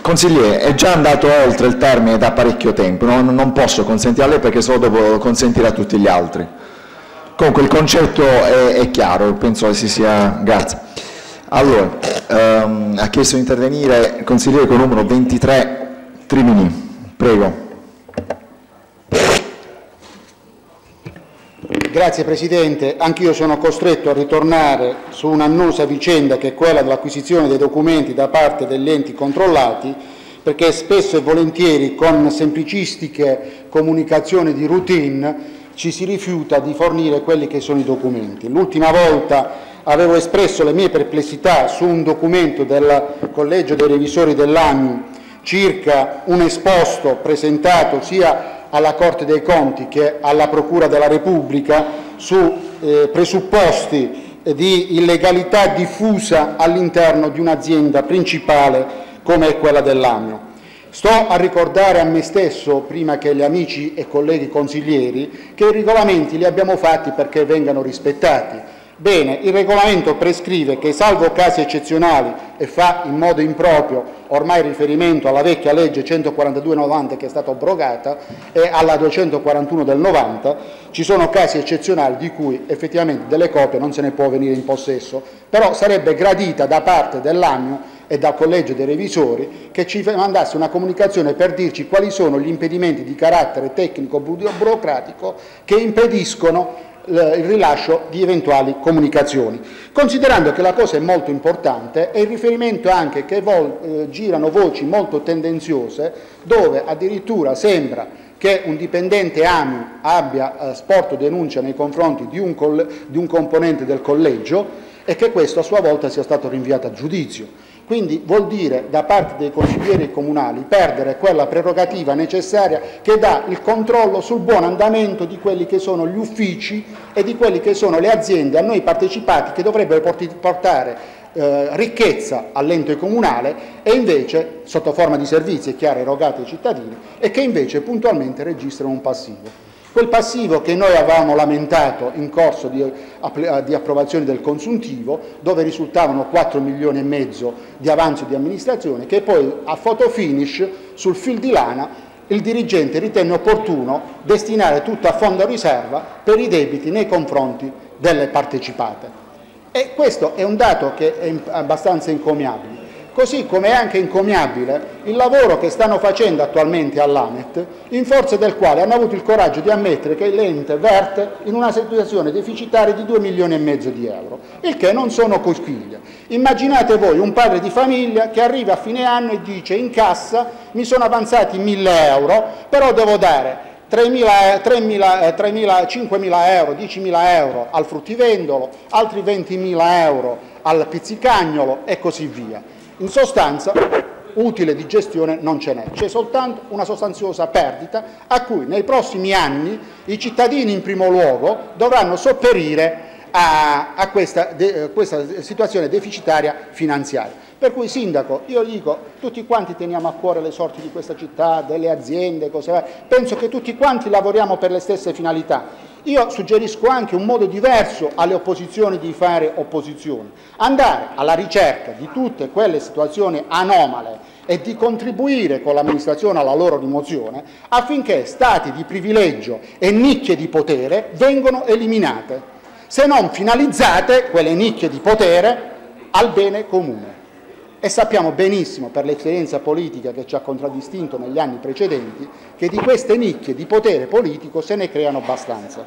Consigliere, è già andato oltre il termine da parecchio tempo, non, non posso lei perché solo dopo consentire a tutti gli altri. Comunque il concetto è, è chiaro, penso che si sia... Grazie. Allora, ehm, ha chiesto di intervenire il consigliere con numero 23 Trimini. Prego. Grazie Presidente, anch'io sono costretto a ritornare su un'annosa vicenda che è quella dell'acquisizione dei documenti da parte degli enti controllati perché spesso e volentieri con semplicistiche comunicazioni di routine ci si rifiuta di fornire quelli che sono i documenti. L'ultima volta avevo espresso le mie perplessità su un documento del Collegio dei Revisori dell'ANU circa un esposto presentato sia alla Corte dei conti che alla Procura della Repubblica su eh, presupposti di illegalità diffusa all'interno di un'azienda principale come quella dell'Agno. Sto a ricordare a me stesso, prima che gli amici e colleghi consiglieri, che i regolamenti li abbiamo fatti perché vengano rispettati. Bene, il regolamento prescrive che, salvo casi eccezionali, e fa in modo improprio ormai riferimento alla vecchia legge 142-90 che è stata abrogata e alla 241 del 90, ci sono casi eccezionali di cui effettivamente delle copie non se ne può venire in possesso, però sarebbe gradita da parte dell'AMIO e dal Collegio dei Revisori che ci mandasse una comunicazione per dirci quali sono gli impedimenti di carattere tecnico-burocratico che impediscono il rilascio di eventuali comunicazioni. Considerando che la cosa è molto importante e il riferimento anche che eh, girano voci molto tendenziose dove addirittura sembra che un dipendente AMI abbia eh, sporto denuncia nei confronti di un, di un componente del collegio e che questo a sua volta sia stato rinviato a giudizio. Quindi vuol dire da parte dei consiglieri comunali perdere quella prerogativa necessaria che dà il controllo sul buon andamento di quelli che sono gli uffici e di quelle che sono le aziende a noi partecipati che dovrebbero portare eh, ricchezza all'ente comunale e invece sotto forma di servizi, è chiaro, erogati ai cittadini e che invece puntualmente registrano un passivo. Quel passivo che noi avevamo lamentato in corso di, di approvazione del consuntivo, dove risultavano 4 milioni e mezzo di avanzo di amministrazione, che poi a foto finish sul fil di lana il dirigente ritenne opportuno destinare tutto a fondo riserva per i debiti nei confronti delle partecipate. E questo è un dato che è abbastanza incomiabile. Così come è anche incomiabile il lavoro che stanno facendo attualmente all'ANET, in forza del quale hanno avuto il coraggio di ammettere che l'ente verte in una situazione deficitaria di 2 milioni e mezzo di euro, il che non sono cosquiglie. Immaginate voi un padre di famiglia che arriva a fine anno e dice in cassa mi sono avanzati 1000 euro, però devo dare 3.000, 3.000, 3.000, 5.000 euro, 10.000 euro al fruttivendolo, altri 20.000 euro al pizzicagnolo e così via. In sostanza, utile di gestione non ce n'è, c'è soltanto una sostanziosa perdita a cui nei prossimi anni i cittadini in primo luogo dovranno sopperire a, a questa, de, questa, situazione deficitaria finanziaria. Per cui Sindaco, io dico, tutti quanti teniamo a cuore le sorti di questa città, delle aziende, cose, penso che tutti quanti lavoriamo per le stesse finalità io suggerisco anche un modo diverso alle opposizioni di fare opposizione, andare alla ricerca di tutte quelle situazioni anomale e di contribuire con l'amministrazione alla loro rimozione affinché stati di privilegio e nicchie di potere vengano eliminate. se non finalizzate quelle nicchie di potere al bene comune. E sappiamo benissimo, per l'esperienza politica che ci ha contraddistinto negli anni precedenti, che di queste nicchie di potere politico se ne creano abbastanza.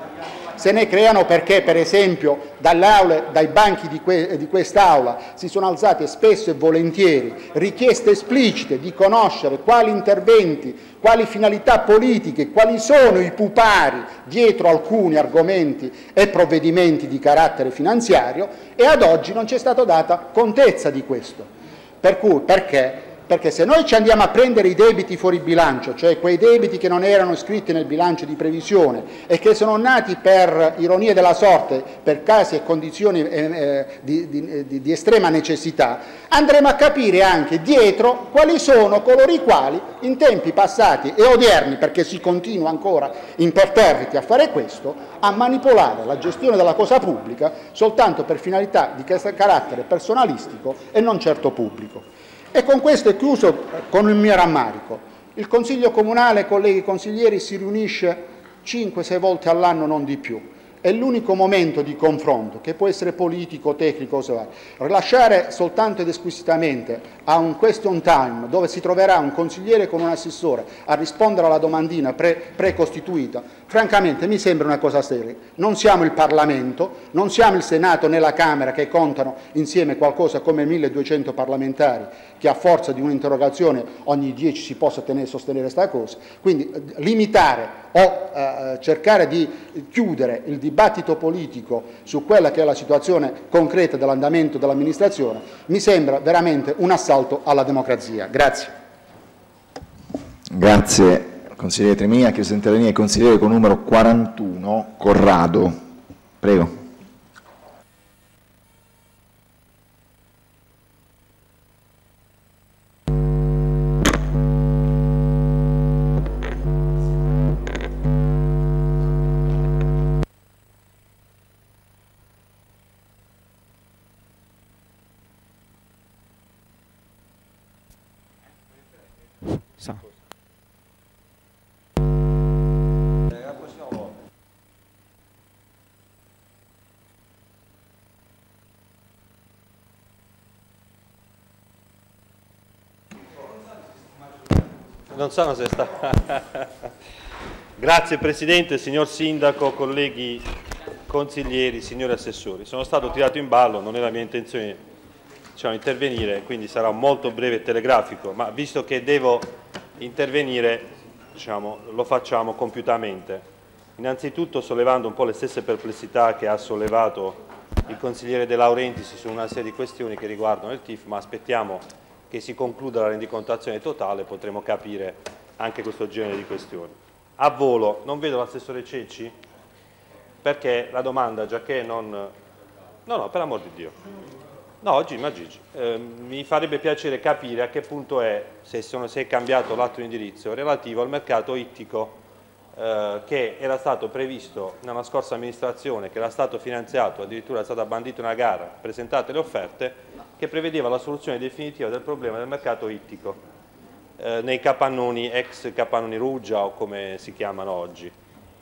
Se ne creano perché, per esempio, dai banchi di, que di quest'Aula si sono alzate spesso e volentieri richieste esplicite di conoscere quali interventi, quali finalità politiche, quali sono i pupari dietro alcuni argomenti e provvedimenti di carattere finanziario e ad oggi non ci è stata data contezza di questo. Per cui, perché? Perché se noi ci andiamo a prendere i debiti fuori bilancio, cioè quei debiti che non erano iscritti nel bilancio di previsione e che sono nati per ironie della sorte, per casi e condizioni eh, eh di, di, di, estrema necessità, andremo a capire anche dietro quali sono coloro i quali in tempi passati e odierni, perché si continua ancora imperterriti a fare questo, a manipolare la gestione della cosa pubblica soltanto per finalità di carattere personalistico e non certo pubblico. E con questo è chiuso con il mio rammarico. Il Consiglio Comunale, colleghi consiglieri, si riunisce 5-6 volte all'anno, non di più. È l'unico momento di confronto, che può essere politico, tecnico, cose. Rilasciare soltanto ed esquisitamente a un question time, dove si troverà un consigliere con un assessore a rispondere alla domandina pre precostituita, francamente mi sembra una cosa seria. Non siamo il Parlamento, non siamo il Senato né la Camera che contano insieme qualcosa come 1200 parlamentari che a forza di un'interrogazione ogni 10 si possa tenere, sostenere questa cosa. Quindi eh, limitare o eh, cercare di chiudere il dibattito politico su quella che è la situazione concreta dell'andamento dell'amministrazione mi sembra veramente un assalto alla democrazia. Grazie. Grazie consigliere Tremia, chiesto di intervenire il consigliere con numero 41, Corrado. Prego. Non sono se sta... Grazie Presidente, signor Sindaco, colleghi consiglieri, signori assessori. Sono stato tirato in ballo, non era mia intenzione diciamo, intervenire, quindi sarà molto breve e telegrafico, ma visto che devo intervenire diciamo, lo facciamo compiutamente. Innanzitutto sollevando un po' le stesse perplessità che ha sollevato il consigliere De Laurentiis su una serie di questioni che riguardano il TIF, ma aspettiamo che si concluda la rendicontazione totale potremo capire anche questo genere di questioni. A volo, non vedo l'assessore Cecci? Perché la domanda, già che non... No, no, per amor di Dio. No, oggi ma Gigi. Eh, mi farebbe piacere capire a che punto è, se, sono, se è cambiato l'atto di indirizzo, relativo al mercato ittico eh, che era stato previsto nella scorsa amministrazione, che era stato finanziato, addirittura è stata bandita una gara, presentate le offerte, che prevedeva la soluzione definitiva del problema del mercato ittico eh, nei capannoni, ex capannoni Ruggia o come si chiamano oggi.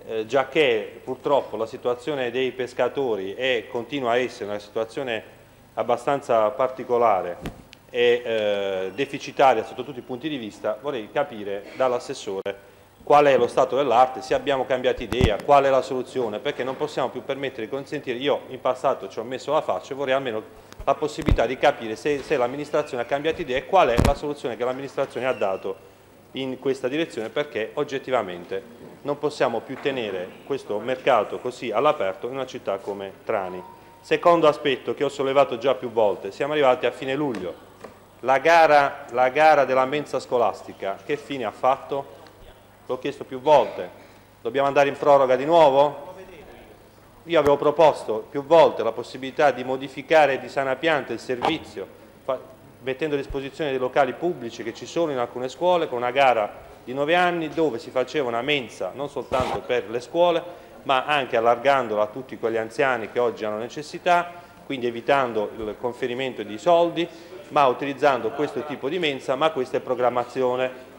Eh, già che purtroppo la situazione dei pescatori è, continua a essere una situazione abbastanza particolare e eh, deficitaria sotto tutti i punti di vista, vorrei capire dall'assessore qual è lo stato dell'arte, se abbiamo cambiato idea, qual è la soluzione, perché non possiamo più permettere di consentire, io in passato ci ho messo la faccia e vorrei almeno la possibilità di capire se, se l'amministrazione ha cambiato idea e qual è la soluzione che l'amministrazione ha dato in questa direzione perché oggettivamente non possiamo più tenere questo mercato così all'aperto in una città come Trani. Secondo aspetto che ho sollevato già più volte, siamo arrivati a fine luglio, la gara, la gara della mensa scolastica che fine ha fatto? L'ho chiesto più volte, dobbiamo andare in proroga di nuovo? Io avevo proposto più volte la possibilità di modificare di sana pianta il servizio, mettendo a disposizione dei locali pubblici che ci sono in alcune scuole, con una gara di nove anni dove si faceva una mensa non soltanto per le scuole, ma anche allargandola a tutti quegli anziani che oggi hanno necessità, quindi evitando il conferimento di soldi, ma utilizzando questo tipo di mensa, ma questa è programmazione.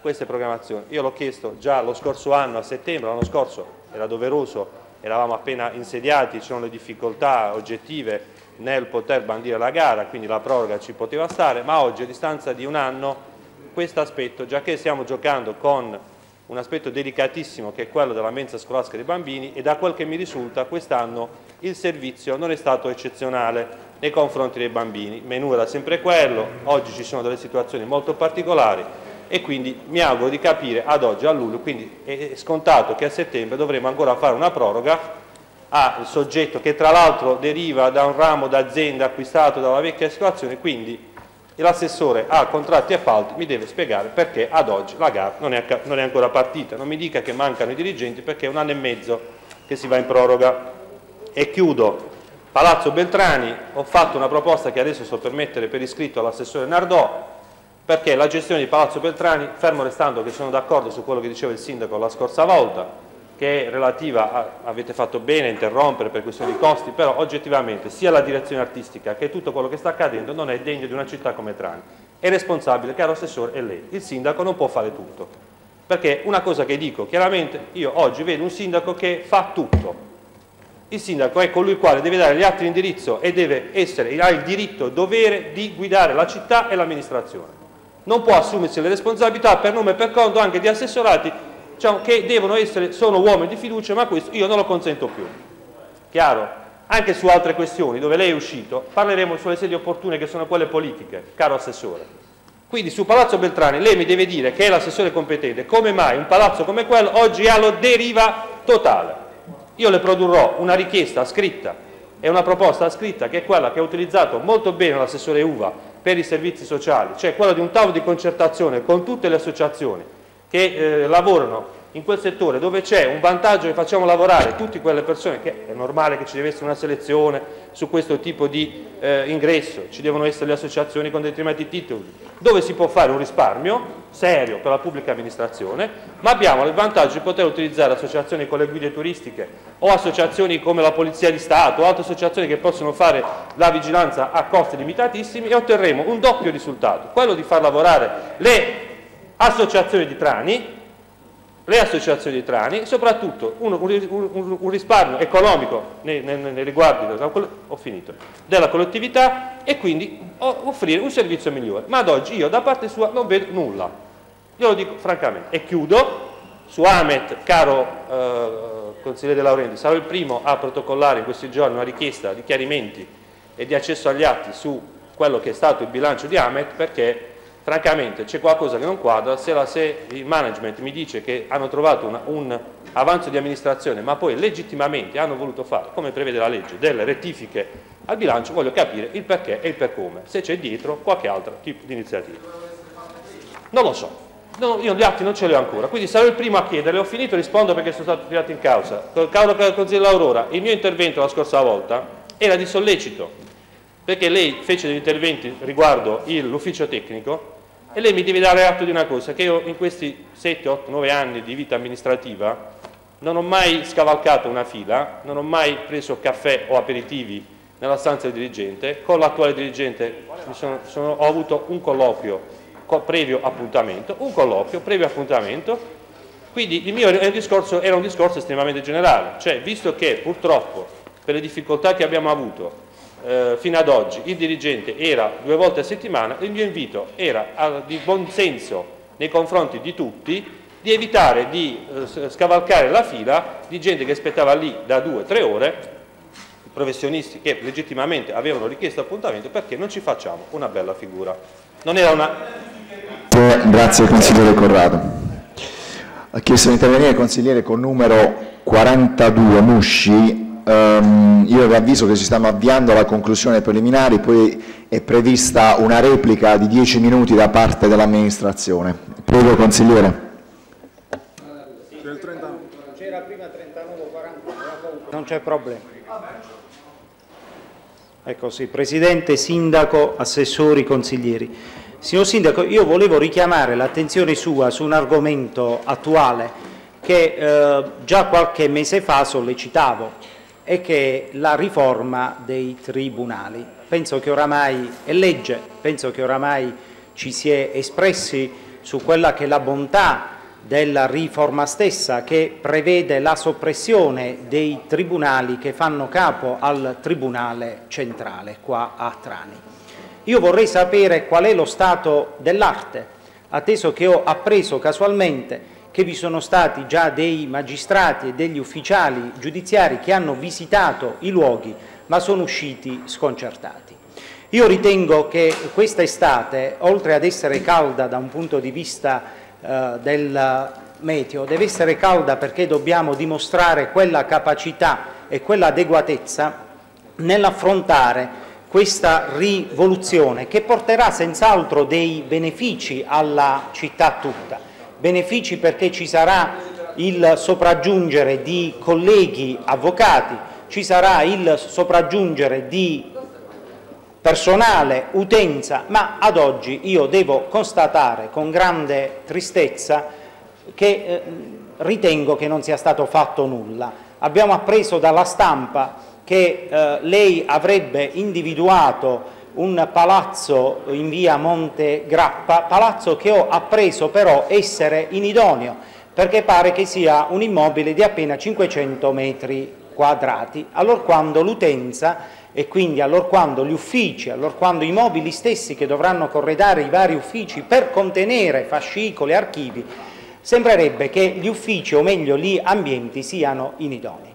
Questa è programmazione. Io l'ho chiesto già lo scorso anno a settembre, l'anno scorso era doveroso eravamo appena insediati, ci sono le difficoltà oggettive nel poter bandire la gara, quindi la proroga ci poteva stare, ma oggi a distanza di un anno questo aspetto, già che stiamo giocando con un aspetto delicatissimo che è quello della mensa scolastica dei bambini e da quel che mi risulta quest'anno il servizio non è stato eccezionale nei confronti dei bambini, il menù era sempre quello, oggi ci sono delle situazioni molto particolari e quindi mi auguro di capire ad oggi, a luglio, quindi è scontato che a settembre dovremo ancora fare una proroga al soggetto che tra l'altro deriva da un ramo d'azienda acquistato dalla vecchia situazione, quindi l'assessore a contratti e appalti mi deve spiegare perché ad oggi la gara non è, non è ancora partita, non mi dica che mancano i dirigenti perché è un anno e mezzo che si va in proroga. E chiudo, Palazzo Beltrani, ho fatto una proposta che adesso sto per mettere per iscritto all'assessore Nardò, perché la gestione di Palazzo Beltrani, fermo restando che sono d'accordo su quello che diceva il sindaco la scorsa volta, che è relativa, a, avete fatto bene a interrompere per questioni di costi, però oggettivamente sia la direzione artistica che tutto quello che sta accadendo non è degno di una città come Trani. È responsabile, caro Assessore, è lei. Il sindaco non può fare tutto. Perché una cosa che dico chiaramente, io oggi vedo un sindaco che fa tutto. Il sindaco è colui il quale deve dare gli atti di indirizzo e deve essere, ha il diritto e dovere di guidare la città e l'amministrazione. Non può assumersi le responsabilità per nome e per conto anche di assessorati diciamo, che devono essere, sono uomini di fiducia, ma questo io non lo consento più. Chiaro? Anche su altre questioni dove lei è uscito, parleremo sulle sedi opportune che sono quelle politiche, caro Assessore. Quindi su Palazzo Beltrani lei mi deve dire che è l'assessore competente, come mai un palazzo come quello oggi ha lo deriva totale. Io le produrrò una richiesta scritta e una proposta scritta che è quella che ha utilizzato molto bene l'assessore Uva per i servizi sociali, cioè quella di un tavolo di concertazione con tutte le associazioni che eh, lavorano in quel settore dove c'è un vantaggio che facciamo lavorare tutte quelle persone, che è normale che ci deve essere una selezione su questo tipo di eh, ingresso, ci devono essere le associazioni con determinati titoli, dove si può fare un risparmio serio per la pubblica amministrazione, ma abbiamo il vantaggio di poter utilizzare associazioni con le guide turistiche o associazioni come la Polizia di Stato o altre associazioni che possono fare la vigilanza a costi limitatissimi e otterremo un doppio risultato, quello di far lavorare le associazioni di Trani, le associazioni di Trani, soprattutto un, un, un risparmio economico nei, nei, nei riguardi della, finito, della collettività e quindi offrire un servizio migliore. Ma ad oggi io da parte sua non vedo nulla, io lo dico francamente. E chiudo, su Amet, caro eh, consigliere De Laurenti, sarò il primo a protocollare in questi giorni una richiesta di chiarimenti e di accesso agli atti su quello che è stato il bilancio di Amet perché francamente c'è qualcosa che non quadra, se, la, se, il management mi dice che hanno trovato una, un avanzo di amministrazione ma poi legittimamente hanno voluto fare, come prevede la legge, delle rettifiche al bilancio, voglio capire il perché e il per come, se c'è dietro qualche altro tipo di iniziativa. Non lo so, no, io gli atti non ce li ho ancora, quindi sarò il primo a chiedere, ho finito, rispondo perché sono stato tirato in causa. Caro consigliere Aurora, il mio intervento la scorsa volta era di sollecito, perché lei fece degli interventi riguardo l'ufficio tecnico e lei mi deve dare atto di una cosa, che io in questi 7, 8, 9 anni di vita amministrativa non ho mai scavalcato una fila, non ho mai preso caffè o aperitivi nella stanza del dirigente, con l'attuale dirigente sono, sono, ho avuto un colloquio previo appuntamento, un colloquio previo appuntamento, quindi il mio discorso era un discorso estremamente generale, cioè visto che purtroppo per le difficoltà che abbiamo avuto eh, fino ad oggi il dirigente era due volte a settimana, il mio invito era a, di buon senso nei confronti di tutti di evitare di eh, scavalcare la fila di gente che aspettava lì da due o tre ore, professionisti che legittimamente avevano richiesto appuntamento, perché non ci facciamo una bella figura. Non era una... Grazie consigliere Corrado. Ha chiesto di intervenire il consigliere con numero 42 Musci Um, io vi avviso che ci stiamo avviando alla conclusione preliminari, poi è prevista una replica di 10 minuti da parte dell'amministrazione. Prego consigliere. C'era prima 39, 40, non c'è problema. Ecco sì, Presidente, Sindaco, Assessori, Consiglieri. Signor Sindaco, io volevo richiamare l'attenzione sua su un argomento attuale che eh, già qualche mese fa sollecitavo è che la riforma dei tribunali. Penso che oramai è legge, penso che oramai ci si è espressi su quella che è la bontà della riforma stessa che prevede la soppressione dei tribunali che fanno capo al Tribunale centrale qua a Trani. Io vorrei sapere qual è lo stato dell'arte, atteso che ho appreso casualmente che vi sono stati già dei magistrati e degli ufficiali giudiziari che hanno visitato i luoghi ma sono usciti sconcertati. Io ritengo che questa estate, oltre ad essere calda da un punto di vista eh, del meteo, deve essere calda perché dobbiamo dimostrare quella capacità e quell'adeguatezza nell'affrontare questa rivoluzione che porterà senz'altro dei benefici alla città tutta. Benefici perché ci sarà il sopraggiungere di colleghi avvocati, ci sarà il sopraggiungere di personale, utenza, ma ad oggi io devo constatare con grande tristezza che eh, ritengo che non sia stato fatto nulla. Abbiamo appreso dalla stampa che eh, lei avrebbe individuato un palazzo in via Monte Grappa, palazzo che ho appreso però essere inidoneo, perché pare che sia un immobile di appena 500 metri quadrati, allorquando l'utenza e quindi allorquando gli uffici, allorquando i mobili stessi che dovranno corredare i vari uffici per contenere fascicoli archivi, sembrerebbe che gli uffici, o meglio gli ambienti, siano inidonei.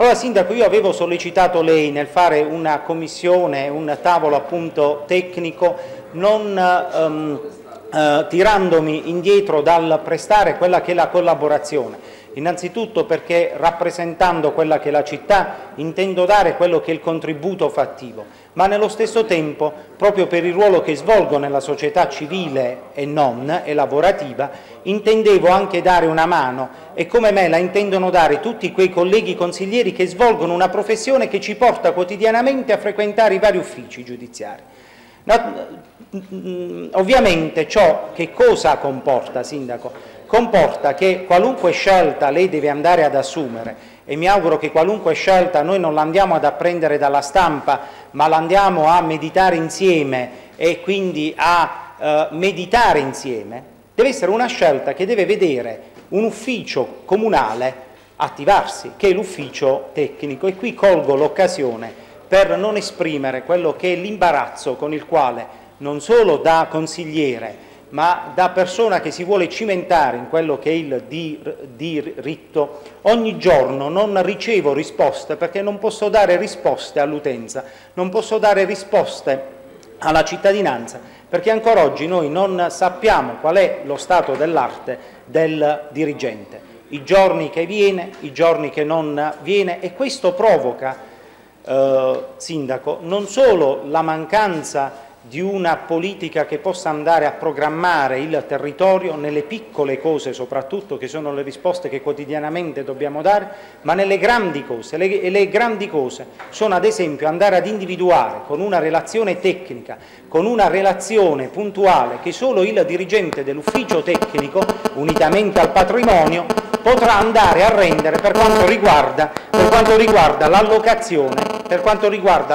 Allora, Sindaco, io avevo sollecitato lei nel fare una commissione, un tavolo appunto tecnico, non um, uh, tirandomi indietro dal prestare quella che è la collaborazione, Innanzitutto perché rappresentando quella che è la città intendo dare quello che è il contributo fattivo, ma nello stesso tempo, proprio per il ruolo che svolgo nella società civile e non, e lavorativa, intendevo anche dare una mano e come me la intendono dare tutti quei colleghi consiglieri che svolgono una professione che ci porta quotidianamente a frequentare i vari uffici giudiziari. Ovviamente ciò che cosa comporta, Sindaco? Comporta che qualunque scelta lei deve andare ad assumere e mi auguro che qualunque scelta noi non la andiamo ad apprendere dalla stampa, ma la andiamo a meditare insieme e quindi a eh, meditare insieme, deve essere una scelta che deve vedere un ufficio comunale attivarsi, che è l'ufficio tecnico. E qui colgo l'occasione per non esprimere quello che è l'imbarazzo con il quale non solo da consigliere, ma da persona che si vuole cimentare in quello che è il diritto, ogni giorno non ricevo risposte perché non posso dare risposte all'utenza, non posso dare risposte alla cittadinanza, perché ancora oggi noi non sappiamo qual è lo stato dell'arte del dirigente, i giorni che viene, i giorni che non viene e questo provoca, eh, Sindaco, non solo la mancanza di una politica che possa andare a programmare il territorio nelle piccole cose soprattutto, che sono le risposte che quotidianamente dobbiamo dare, ma nelle grandi cose. Le, le grandi cose sono ad esempio andare ad individuare con una relazione tecnica, con una relazione puntuale che solo il dirigente dell'ufficio tecnico, unitamente al patrimonio, potrà andare a rendere per quanto riguarda,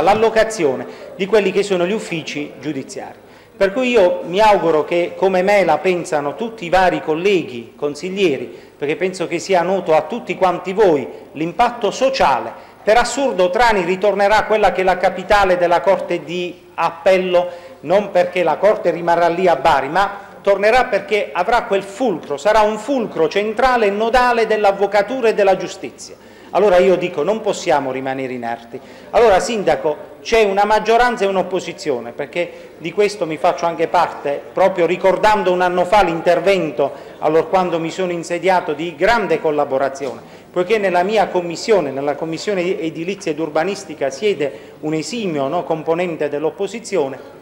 l'allocazione di quelli che sono gli uffici giudiziari. Per cui io mi auguro che come me la pensano tutti i vari colleghi consiglieri, perché penso che sia noto a tutti quanti voi l'impatto sociale. Per assurdo Trani ritornerà quella che è la capitale della Corte di Appello, non perché la Corte rimarrà lì a Bari, ma tornerà perché avrà quel fulcro, sarà un fulcro centrale e nodale dell'avvocatura e della giustizia. Allora io dico non possiamo rimanere inerti. Allora Sindaco c'è una maggioranza e un'opposizione, perché di questo mi faccio anche parte, proprio ricordando un anno fa l'intervento, allora quando mi sono insediato, di grande collaborazione, poiché nella mia commissione, nella commissione edilizia ed urbanistica, siede un esimio no, componente dell'opposizione,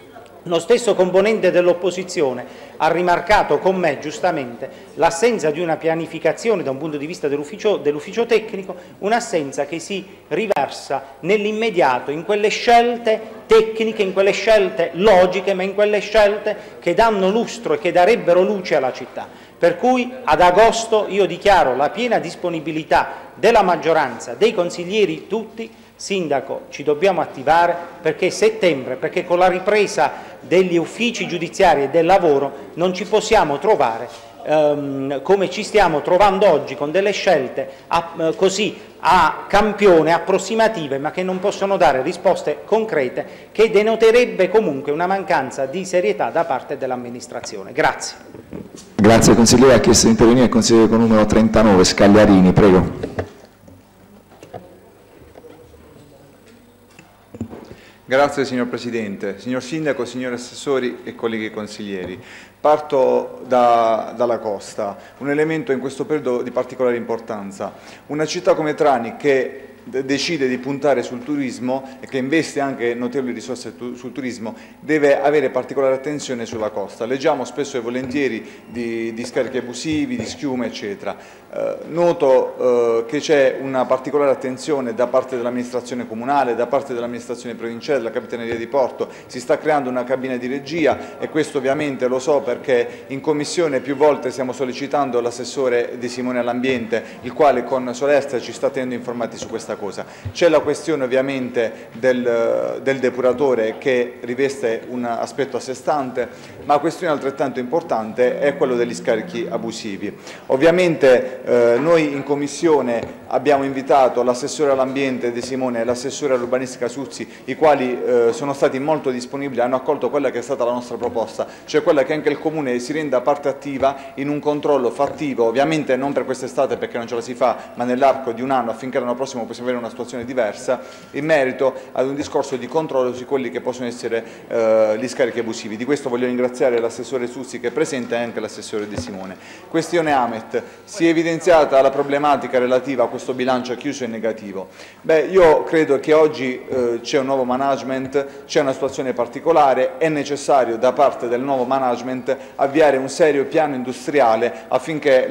lo stesso componente dell'opposizione ha rimarcato con me giustamente l'assenza di una pianificazione da un punto di vista dell'ufficio dell tecnico, un'assenza che si riversa nell'immediato in quelle scelte tecniche, in quelle scelte logiche, ma in quelle scelte che danno lustro e che darebbero luce alla città. Per cui ad agosto io dichiaro la piena disponibilità della maggioranza, dei consiglieri tutti, Sindaco, ci dobbiamo attivare perché settembre, perché con la ripresa degli uffici giudiziari e del lavoro non ci possiamo trovare ehm, come ci stiamo trovando oggi con delle scelte a, eh, così a campione, approssimative, ma che non possono dare risposte concrete, che denoterebbe comunque una mancanza di serietà da parte dell'amministrazione. Grazie. Grazie consigliere, ha chiesto di intervenire il consigliere con numero 39, Scagliarini, prego. Grazie signor Presidente, signor Sindaco, signori Assessori e colleghi consiglieri. Parto da, dalla costa, un elemento in questo periodo di particolare importanza. Una città come Trani che decide di puntare sul turismo e che investe anche notevoli risorse sul turismo, deve avere particolare attenzione sulla costa. Leggiamo spesso e volentieri di, di scarichi abusivi, di schiume, eccetera. Eh, noto eh, che c'è una particolare attenzione da parte dell'amministrazione comunale, da parte dell'amministrazione provinciale, della Capitaneria di Porto, si sta creando una cabina di regia e questo ovviamente lo so perché in commissione più volte stiamo sollecitando l'assessore di Simone all'Ambiente, il quale con Solesta ci sta tenendo informati su questa questa cosa. C'è la questione ovviamente del, del, depuratore che riveste un aspetto a sé stante, ma questione altrettanto importante è quello degli scarichi abusivi. Ovviamente eh, noi in Commissione abbiamo invitato l'assessore all'ambiente De Simone e l'assessore all'urbanistica Suzzi, i quali eh, sono stati molto disponibili, hanno accolto quella che è stata la nostra proposta, cioè quella che anche il Comune si renda parte attiva in un controllo fattivo, ovviamente non per quest'estate perché non ce la si fa, ma nell'arco di un anno affinché l'anno prossimo possiamo avere una situazione diversa, in merito ad un discorso di controllo su quelli che possono essere eh, gli scarichi abusivi. Di questo voglio ringraziare l'assessore Suzzi che è presente e anche l'assessore De Simone. Questione Amet, si è evidenziata la problematica relativa a questo bilancio chiuso e negativo? Beh, io credo che oggi eh, c'è un nuovo management, c'è una situazione particolare, è necessario da parte del nuovo management avviare un serio piano industriale affinché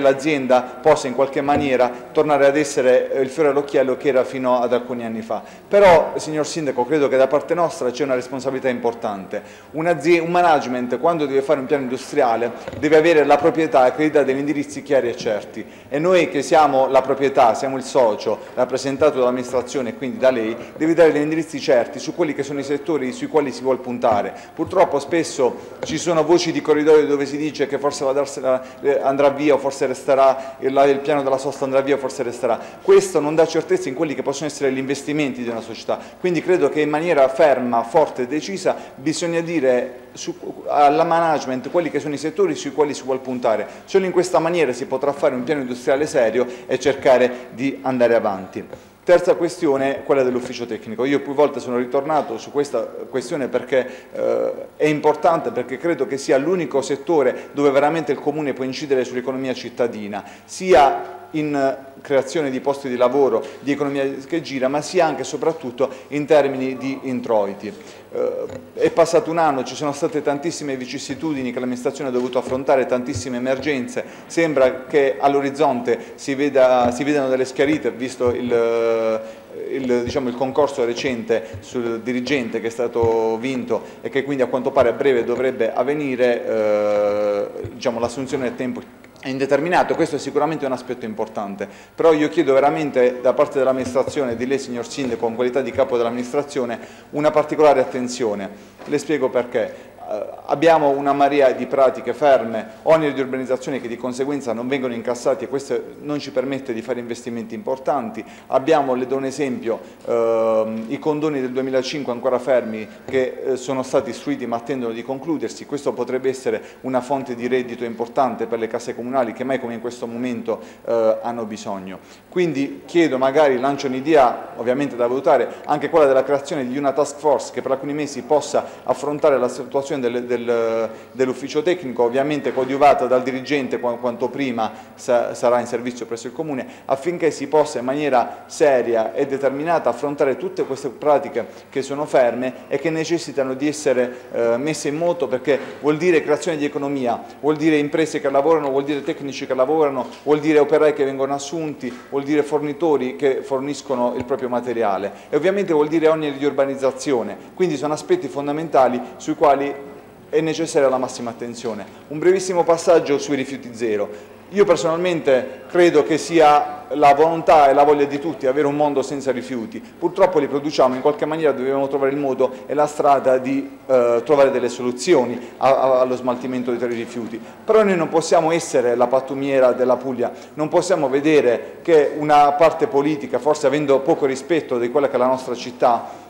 l'azienda possa in qualche maniera tornare ad essere eh, il fiore all'occhiello che era fino ad alcuni anni fa. Però, signor Sindaco, credo che da parte nostra c'è una responsabilità importante. Un, un management, quando deve fare un piano industriale, deve avere la proprietà accreditata degli indirizzi chiari e certi. E noi che siamo la proprietà, siamo il socio rappresentato dall'amministrazione e quindi da lei, deve dare degli indirizzi certi su quelli che sono i settori sui quali si vuole puntare. Purtroppo spesso ci sono voci di corridoio dove si dice che forse la eh, andrà via o forse resterà, il piano della sosta andrà via o forse resterà. Questo non dà certezza in quelli che possono essere gli investimenti di una società. Quindi credo che in maniera ferma, forte e decisa bisogna dire su, alla management che sono i settori sui quali si vuole puntare. Solo in questa maniera si potrà fare un piano industriale serio e cercare di andare avanti. Terza questione, quella dell'ufficio tecnico. Io più volte sono ritornato su questa questione perché eh, è importante, perché credo che sia l'unico settore dove veramente il Comune può incidere sull'economia cittadina, sia in creazione di posti di lavoro, di economia che gira, ma sia anche e soprattutto in termini di introiti. Eh, è passato un anno, ci sono state tantissime vicissitudini che l'amministrazione ha dovuto affrontare, tantissime emergenze, sembra che all'orizzonte si, si vedano delle schiarite, visto il, il, diciamo, il, concorso recente sul dirigente che è stato vinto e che quindi a quanto pare a breve dovrebbe avvenire, eh, diciamo, l'assunzione del tempo indeterminato, questo è sicuramente un aspetto importante, però io chiedo veramente da parte dell'amministrazione, di lei signor Sindaco, in qualità di capo dell'amministrazione, una particolare attenzione. Le spiego perché. Eh, abbiamo una marea di pratiche ferme, oneri di urbanizzazione che di conseguenza non vengono incassati e questo non ci permette di fare investimenti importanti. Abbiamo, le do un esempio, ehm, i condoni del 2005 ancora fermi che eh, sono stati istruiti ma attendono di concludersi. Questo potrebbe essere una fonte di reddito importante per le casse comunali che mai come in questo momento eh, hanno bisogno. Quindi chiedo, magari lancio un'idea ovviamente da valutare, anche quella della creazione di una task force che per alcuni mesi possa affrontare la situazione gestione del, del, dell'ufficio tecnico, ovviamente coadiuvata dal dirigente quanto prima sa, sarà in servizio presso il Comune, affinché si possa in maniera seria e determinata affrontare tutte queste pratiche che sono ferme e che necessitano di essere eh, messe in moto perché vuol dire creazione di economia, vuol dire imprese che lavorano, vuol dire tecnici che lavorano, vuol dire operai che vengono assunti, vuol dire fornitori che forniscono il proprio materiale. E ovviamente vuol dire oneri di urbanizzazione, quindi sono aspetti fondamentali sui quali è necessaria la massima attenzione. Un brevissimo passaggio sui rifiuti zero. Io personalmente credo che sia la volontà e la voglia di tutti avere un mondo senza rifiuti. Purtroppo li produciamo, in qualche maniera dobbiamo trovare il modo e la strada di eh, trovare delle soluzioni a, a, allo smaltimento dei rifiuti. Però noi non possiamo essere la pattumiera della Puglia, non possiamo vedere che una parte politica, forse avendo poco rispetto di quella che è la nostra città,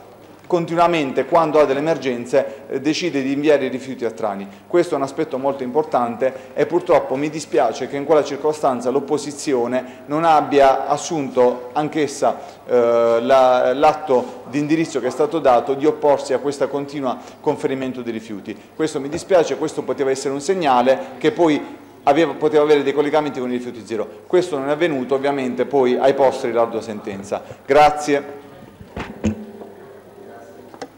continuamente quando ha delle emergenze eh, decide di inviare i rifiuti a Trani. Questo è un aspetto molto importante e purtroppo mi dispiace che in quella circostanza l'opposizione non abbia assunto anch'essa eh, l'atto di indirizzo che è stato dato di opporsi a questo continuo conferimento di rifiuti. Questo mi dispiace, questo poteva essere un segnale che poi Aveva, poteva avere dei collegamenti con i rifiuti zero. Questo non è avvenuto, ovviamente poi ai posteri l'ardua sentenza. Grazie.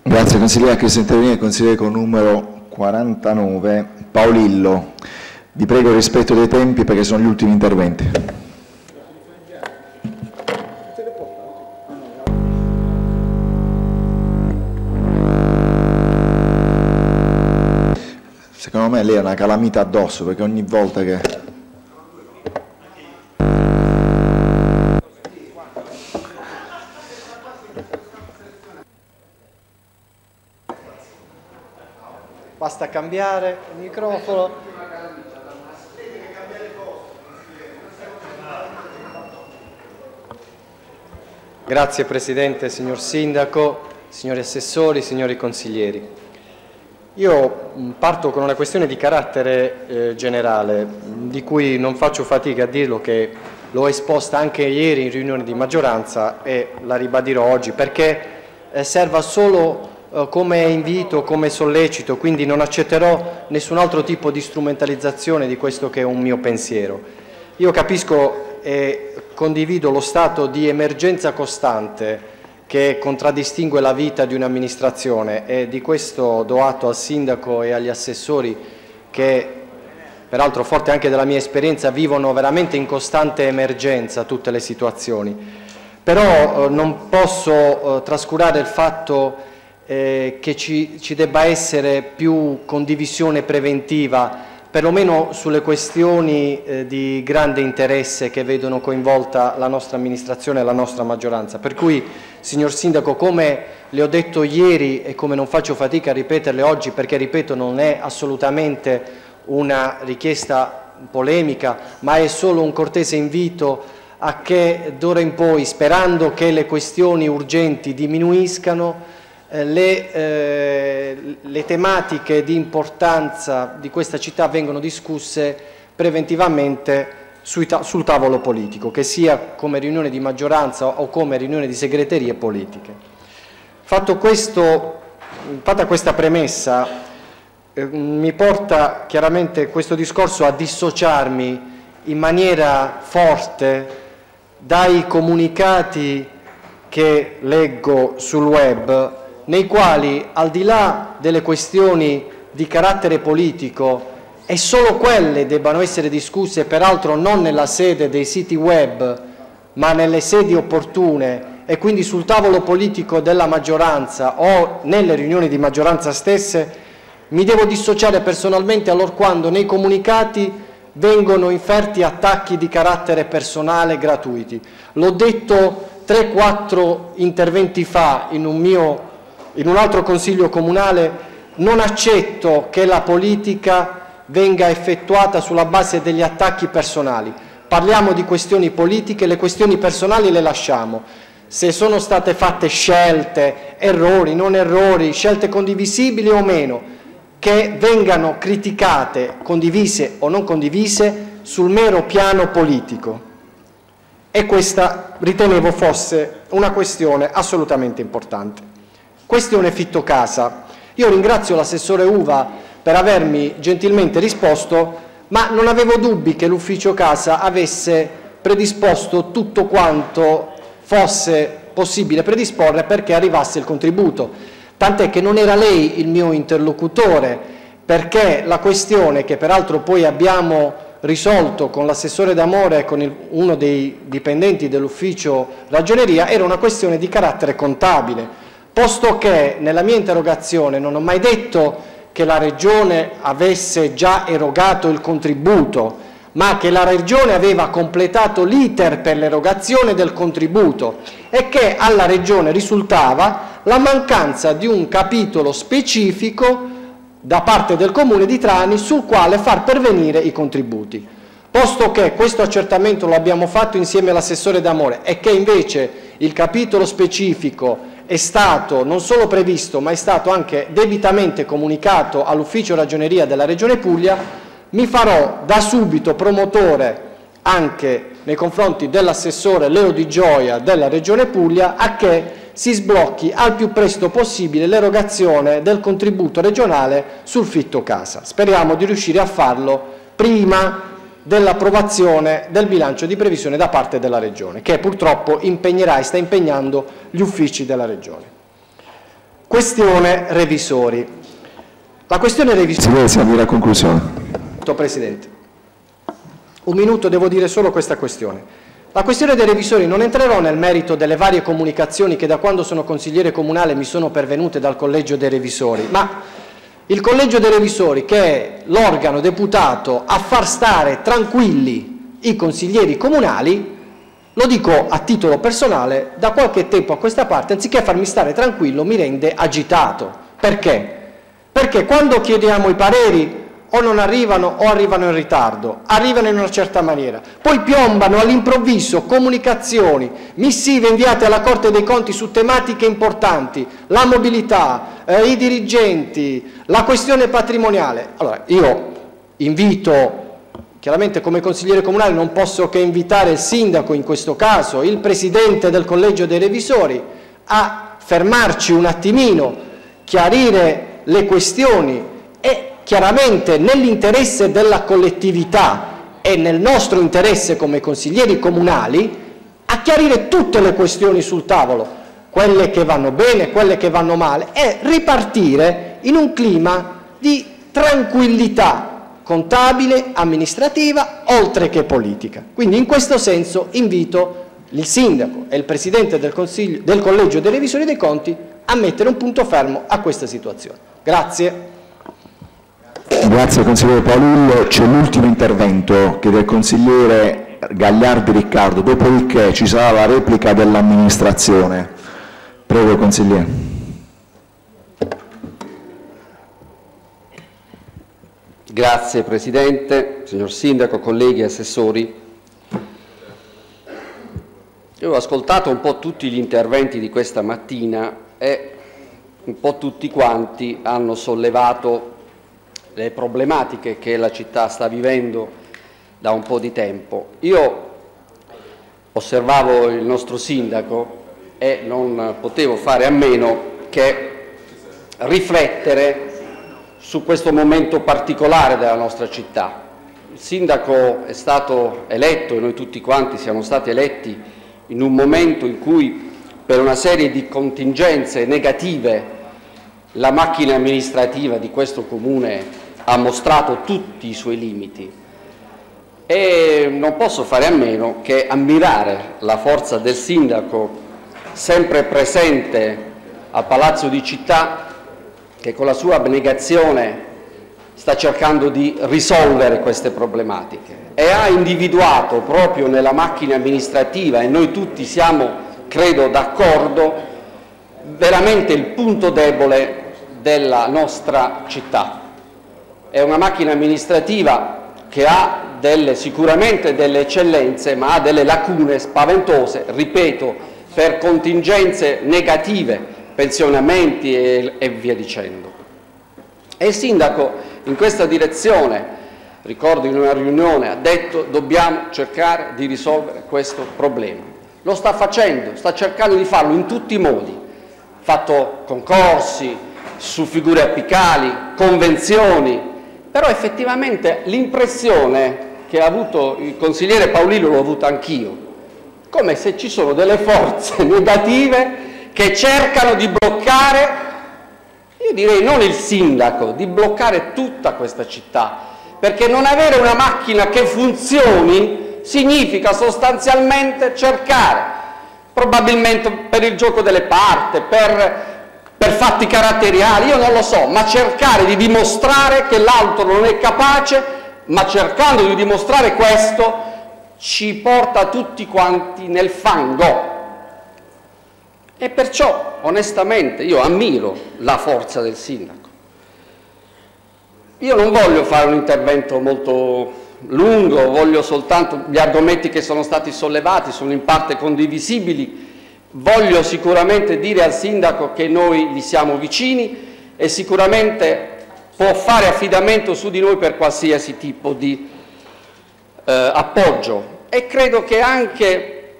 Grazie consigliere, che si interviene il consigliere con numero 49, Paolillo. Vi prego rispetto dei tempi perché sono gli ultimi interventi. Secondo me lei è una calamita addosso perché ogni volta che... basta cambiare il microfono. Grazie Presidente, signor Sindaco, signori assessori, signori consiglieri. Io mm, parto con una questione di carattere eh, generale, di cui non faccio fatica a dirlo che l'ho esposta anche ieri in riunione di maggioranza e la ribadirò oggi perché eh, serva solo come invito, come sollecito, quindi non accetterò nessun altro tipo di strumentalizzazione di questo che è un mio pensiero. Io capisco e condivido lo stato di emergenza costante che contraddistingue la vita di un'amministrazione e di questo do atto al sindaco e agli assessori che, peraltro forte anche della mia esperienza, vivono veramente in costante emergenza tutte le situazioni. Però eh, non posso eh, trascurare il fatto eh, che ci, ci debba essere più condivisione preventiva, perlomeno sulle questioni eh, di grande interesse che vedono coinvolta la nostra amministrazione e la nostra maggioranza. Per cui, signor Sindaco, come le ho detto ieri e come non faccio fatica a ripeterle oggi, perché ripeto non è assolutamente una richiesta polemica, ma è solo un cortese invito a che d'ora in poi, sperando che le questioni urgenti diminuiscano, le, eh, le, tematiche di importanza di questa città vengono discusse preventivamente sui, sul tavolo politico, che sia come riunione di maggioranza o come riunione di segreterie politiche. Questo, fatta questa premessa, eh, mi porta chiaramente questo discorso a dissociarmi in maniera forte dai comunicati che leggo sul web nei quali, al di là delle questioni di carattere politico, e solo quelle debbano essere discusse, peraltro non nella sede dei siti web, ma nelle sedi opportune e quindi sul tavolo politico della maggioranza o nelle riunioni di maggioranza stesse, mi devo dissociare personalmente allorquando nei comunicati vengono inferti attacchi di carattere personale gratuiti. L'ho detto 3-4 interventi fa in un mio in un altro consiglio comunale non accetto che la politica venga effettuata sulla base degli attacchi personali. Parliamo di questioni politiche, le questioni personali le lasciamo. Se sono state fatte scelte, errori, non errori, scelte condivisibili o meno, che vengano criticate, condivise o non condivise, sul mero piano politico. E questa ritenevo fosse una questione assolutamente importante. Questione Fitto Casa. Io ringrazio l'assessore Uva per avermi gentilmente risposto, ma non avevo dubbi che l'ufficio casa avesse predisposto tutto quanto fosse possibile predisporre perché arrivasse il contributo. Tant'è che non era lei il mio interlocutore, perché la questione, che peraltro poi abbiamo risolto con l'assessore D'Amore e con il, uno dei dipendenti dell'ufficio ragioneria, era una questione di carattere contabile posto che nella mia interrogazione non ho mai detto che la Regione avesse già erogato il contributo, ma che la Regione aveva completato l'iter per l'erogazione del contributo e che alla Regione risultava la mancanza di un capitolo specifico da parte del Comune di Trani sul quale far pervenire i contributi. Posto che questo accertamento lo abbiamo fatto insieme all'assessore D'Amore e che invece il capitolo specifico è stato non solo previsto ma è stato anche debitamente comunicato all'ufficio ragioneria della Regione Puglia, mi farò da subito promotore anche nei confronti dell'assessore Leo Di Gioia della Regione Puglia a che si sblocchi al più presto possibile l'erogazione del contributo regionale sul fitto casa. Speriamo di riuscire a farlo prima dell'approvazione del bilancio di previsione da parte della Regione, che purtroppo impegnerà e sta impegnando gli uffici della Regione. Questione revisori. La questione revisori... Si deve a conclusione. Presidente. Un minuto devo dire solo questa questione. La questione dei revisori non entrerò nel merito delle varie comunicazioni che da quando sono consigliere comunale mi sono pervenute dal collegio dei revisori, ma il collegio dei revisori, che è l'organo deputato a far stare tranquilli i consiglieri comunali, lo dico a titolo personale, da qualche tempo a questa parte, anziché farmi stare tranquillo, mi rende agitato. Perché? Perché quando chiediamo i pareri o non arrivano o arrivano in ritardo, arrivano in una certa maniera, poi piombano all'improvviso comunicazioni, missive inviate alla Corte dei Conti su tematiche importanti, la mobilità, eh, i dirigenti, la questione patrimoniale. Allora, io invito, chiaramente come consigliere comunale non posso che invitare il sindaco in questo caso, il presidente del collegio dei revisori, a fermarci un attimino, chiarire le questioni e chiaramente nell'interesse della collettività e nel nostro interesse come consiglieri comunali, a chiarire tutte le questioni sul tavolo, quelle che vanno bene, quelle che vanno male, e ripartire in un clima di tranquillità contabile, amministrativa, oltre che politica. Quindi in questo senso invito il sindaco e il presidente del, del collegio dei revisori dei conti a mettere un punto fermo a questa situazione. Grazie. Grazie consigliere Paolillo. C'è l'ultimo intervento che del consigliere Gagliardi Riccardo, dopodiché ci sarà la replica dell'amministrazione. Prego consigliere. Grazie Presidente, signor Sindaco, colleghi e assessori. Io ho ascoltato un po' tutti gli interventi di questa mattina e un po' tutti quanti hanno sollevato le problematiche che la città sta vivendo da un po' di tempo. Io osservavo il nostro sindaco e non potevo fare a meno che riflettere su questo momento particolare della nostra città. Il sindaco è stato eletto e noi tutti quanti siamo stati eletti in un momento in cui per una serie di contingenze negative la macchina amministrativa di questo Comune ha mostrato tutti i suoi limiti e non posso fare a meno che ammirare la forza del sindaco sempre presente al Palazzo di Città che con la sua abnegazione sta cercando di risolvere queste problematiche e ha individuato proprio nella macchina amministrativa, e noi tutti siamo, credo, d'accordo, veramente il punto debole della nostra città. È una macchina amministrativa che ha delle, sicuramente delle eccellenze, ma ha delle lacune spaventose, ripeto, per contingenze negative, pensionamenti e, e via dicendo. E il sindaco in questa direzione, ricordo in una riunione, ha detto dobbiamo cercare di risolvere questo problema. Lo sta facendo, sta cercando di farlo in tutti i modi, fatto concorsi su figure apicali, convenzioni, però effettivamente l'impressione che ha avuto il consigliere Paolillo l'ho avuta anch'io, come se ci sono delle forze negative che cercano di bloccare, io direi non il sindaco, di bloccare tutta questa città, perché non avere una macchina che funzioni significa sostanzialmente cercare, probabilmente per il gioco delle parti, per per fatti caratteriali, io non lo so, ma cercare di dimostrare che l'altro non è capace ma cercando di dimostrare questo ci porta tutti quanti nel fango. E perciò, onestamente, io ammiro la forza del sindaco. Io non voglio fare un intervento molto lungo, voglio soltanto gli argomenti che sono stati sollevati, sono in parte condivisibili. Voglio sicuramente dire al sindaco che noi gli siamo vicini e sicuramente può fare affidamento su di noi per qualsiasi tipo di eh, appoggio e credo che anche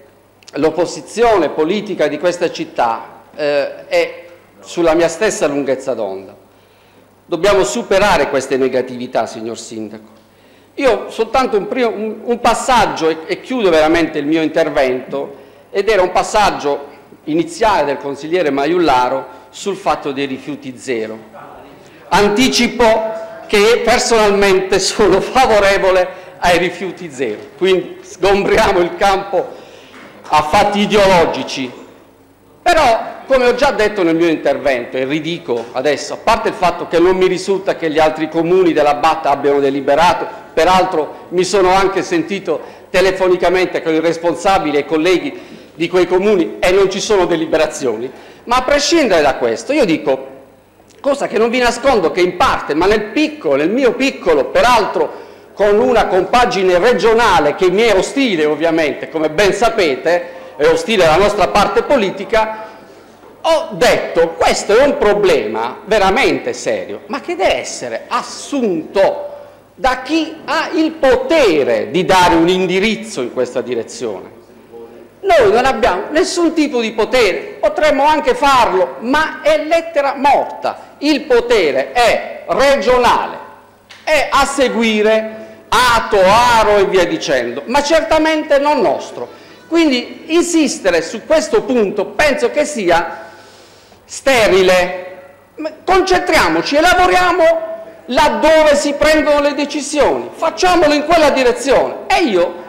l'opposizione politica di questa città eh, è sulla mia stessa lunghezza d'onda. Dobbiamo superare queste negatività, signor Sindaco. Io soltanto un, primo, un, passaggio e, e chiudo veramente il mio intervento ed era un passaggio iniziale del consigliere Maiullaro sul fatto dei rifiuti zero. Anticipo che personalmente sono favorevole ai rifiuti zero, quindi sgombriamo il campo a fatti ideologici. Però, come ho già detto nel mio intervento, e ridico adesso, a parte il fatto che non mi risulta che gli altri comuni della Batta abbiano deliberato, peraltro mi sono anche sentito telefonicamente con il responsabile e i colleghi di quei comuni e non ci sono deliberazioni, ma a prescindere da questo, io dico, cosa che non vi nascondo, che in parte, ma nel piccolo, nel mio piccolo, peraltro con una compagine regionale che mi è ostile ovviamente, come ben sapete, è ostile alla nostra parte politica, ho detto questo è un problema veramente serio, ma che deve essere assunto da chi ha il potere di dare un indirizzo in questa direzione. Noi non abbiamo nessun tipo di potere, potremmo anche farlo, ma è lettera morta. Il potere è regionale, è a seguire Ato, Aro e via dicendo, ma certamente non nostro. Quindi insistere su questo punto penso che sia sterile. Concentriamoci e lavoriamo laddove si prendono le decisioni, facciamolo in quella direzione. E io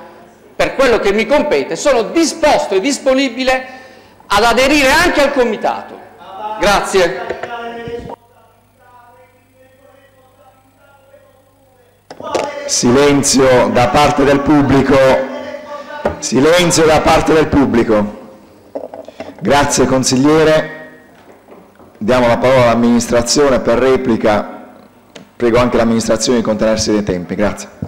per quello che mi compete, sono disposto e disponibile ad aderire anche al Comitato. Grazie. Silenzio da parte del pubblico. Silenzio da parte del pubblico. Grazie consigliere. Diamo la parola all'amministrazione per replica. Prego anche l'amministrazione di contenersi dei tempi. Grazie.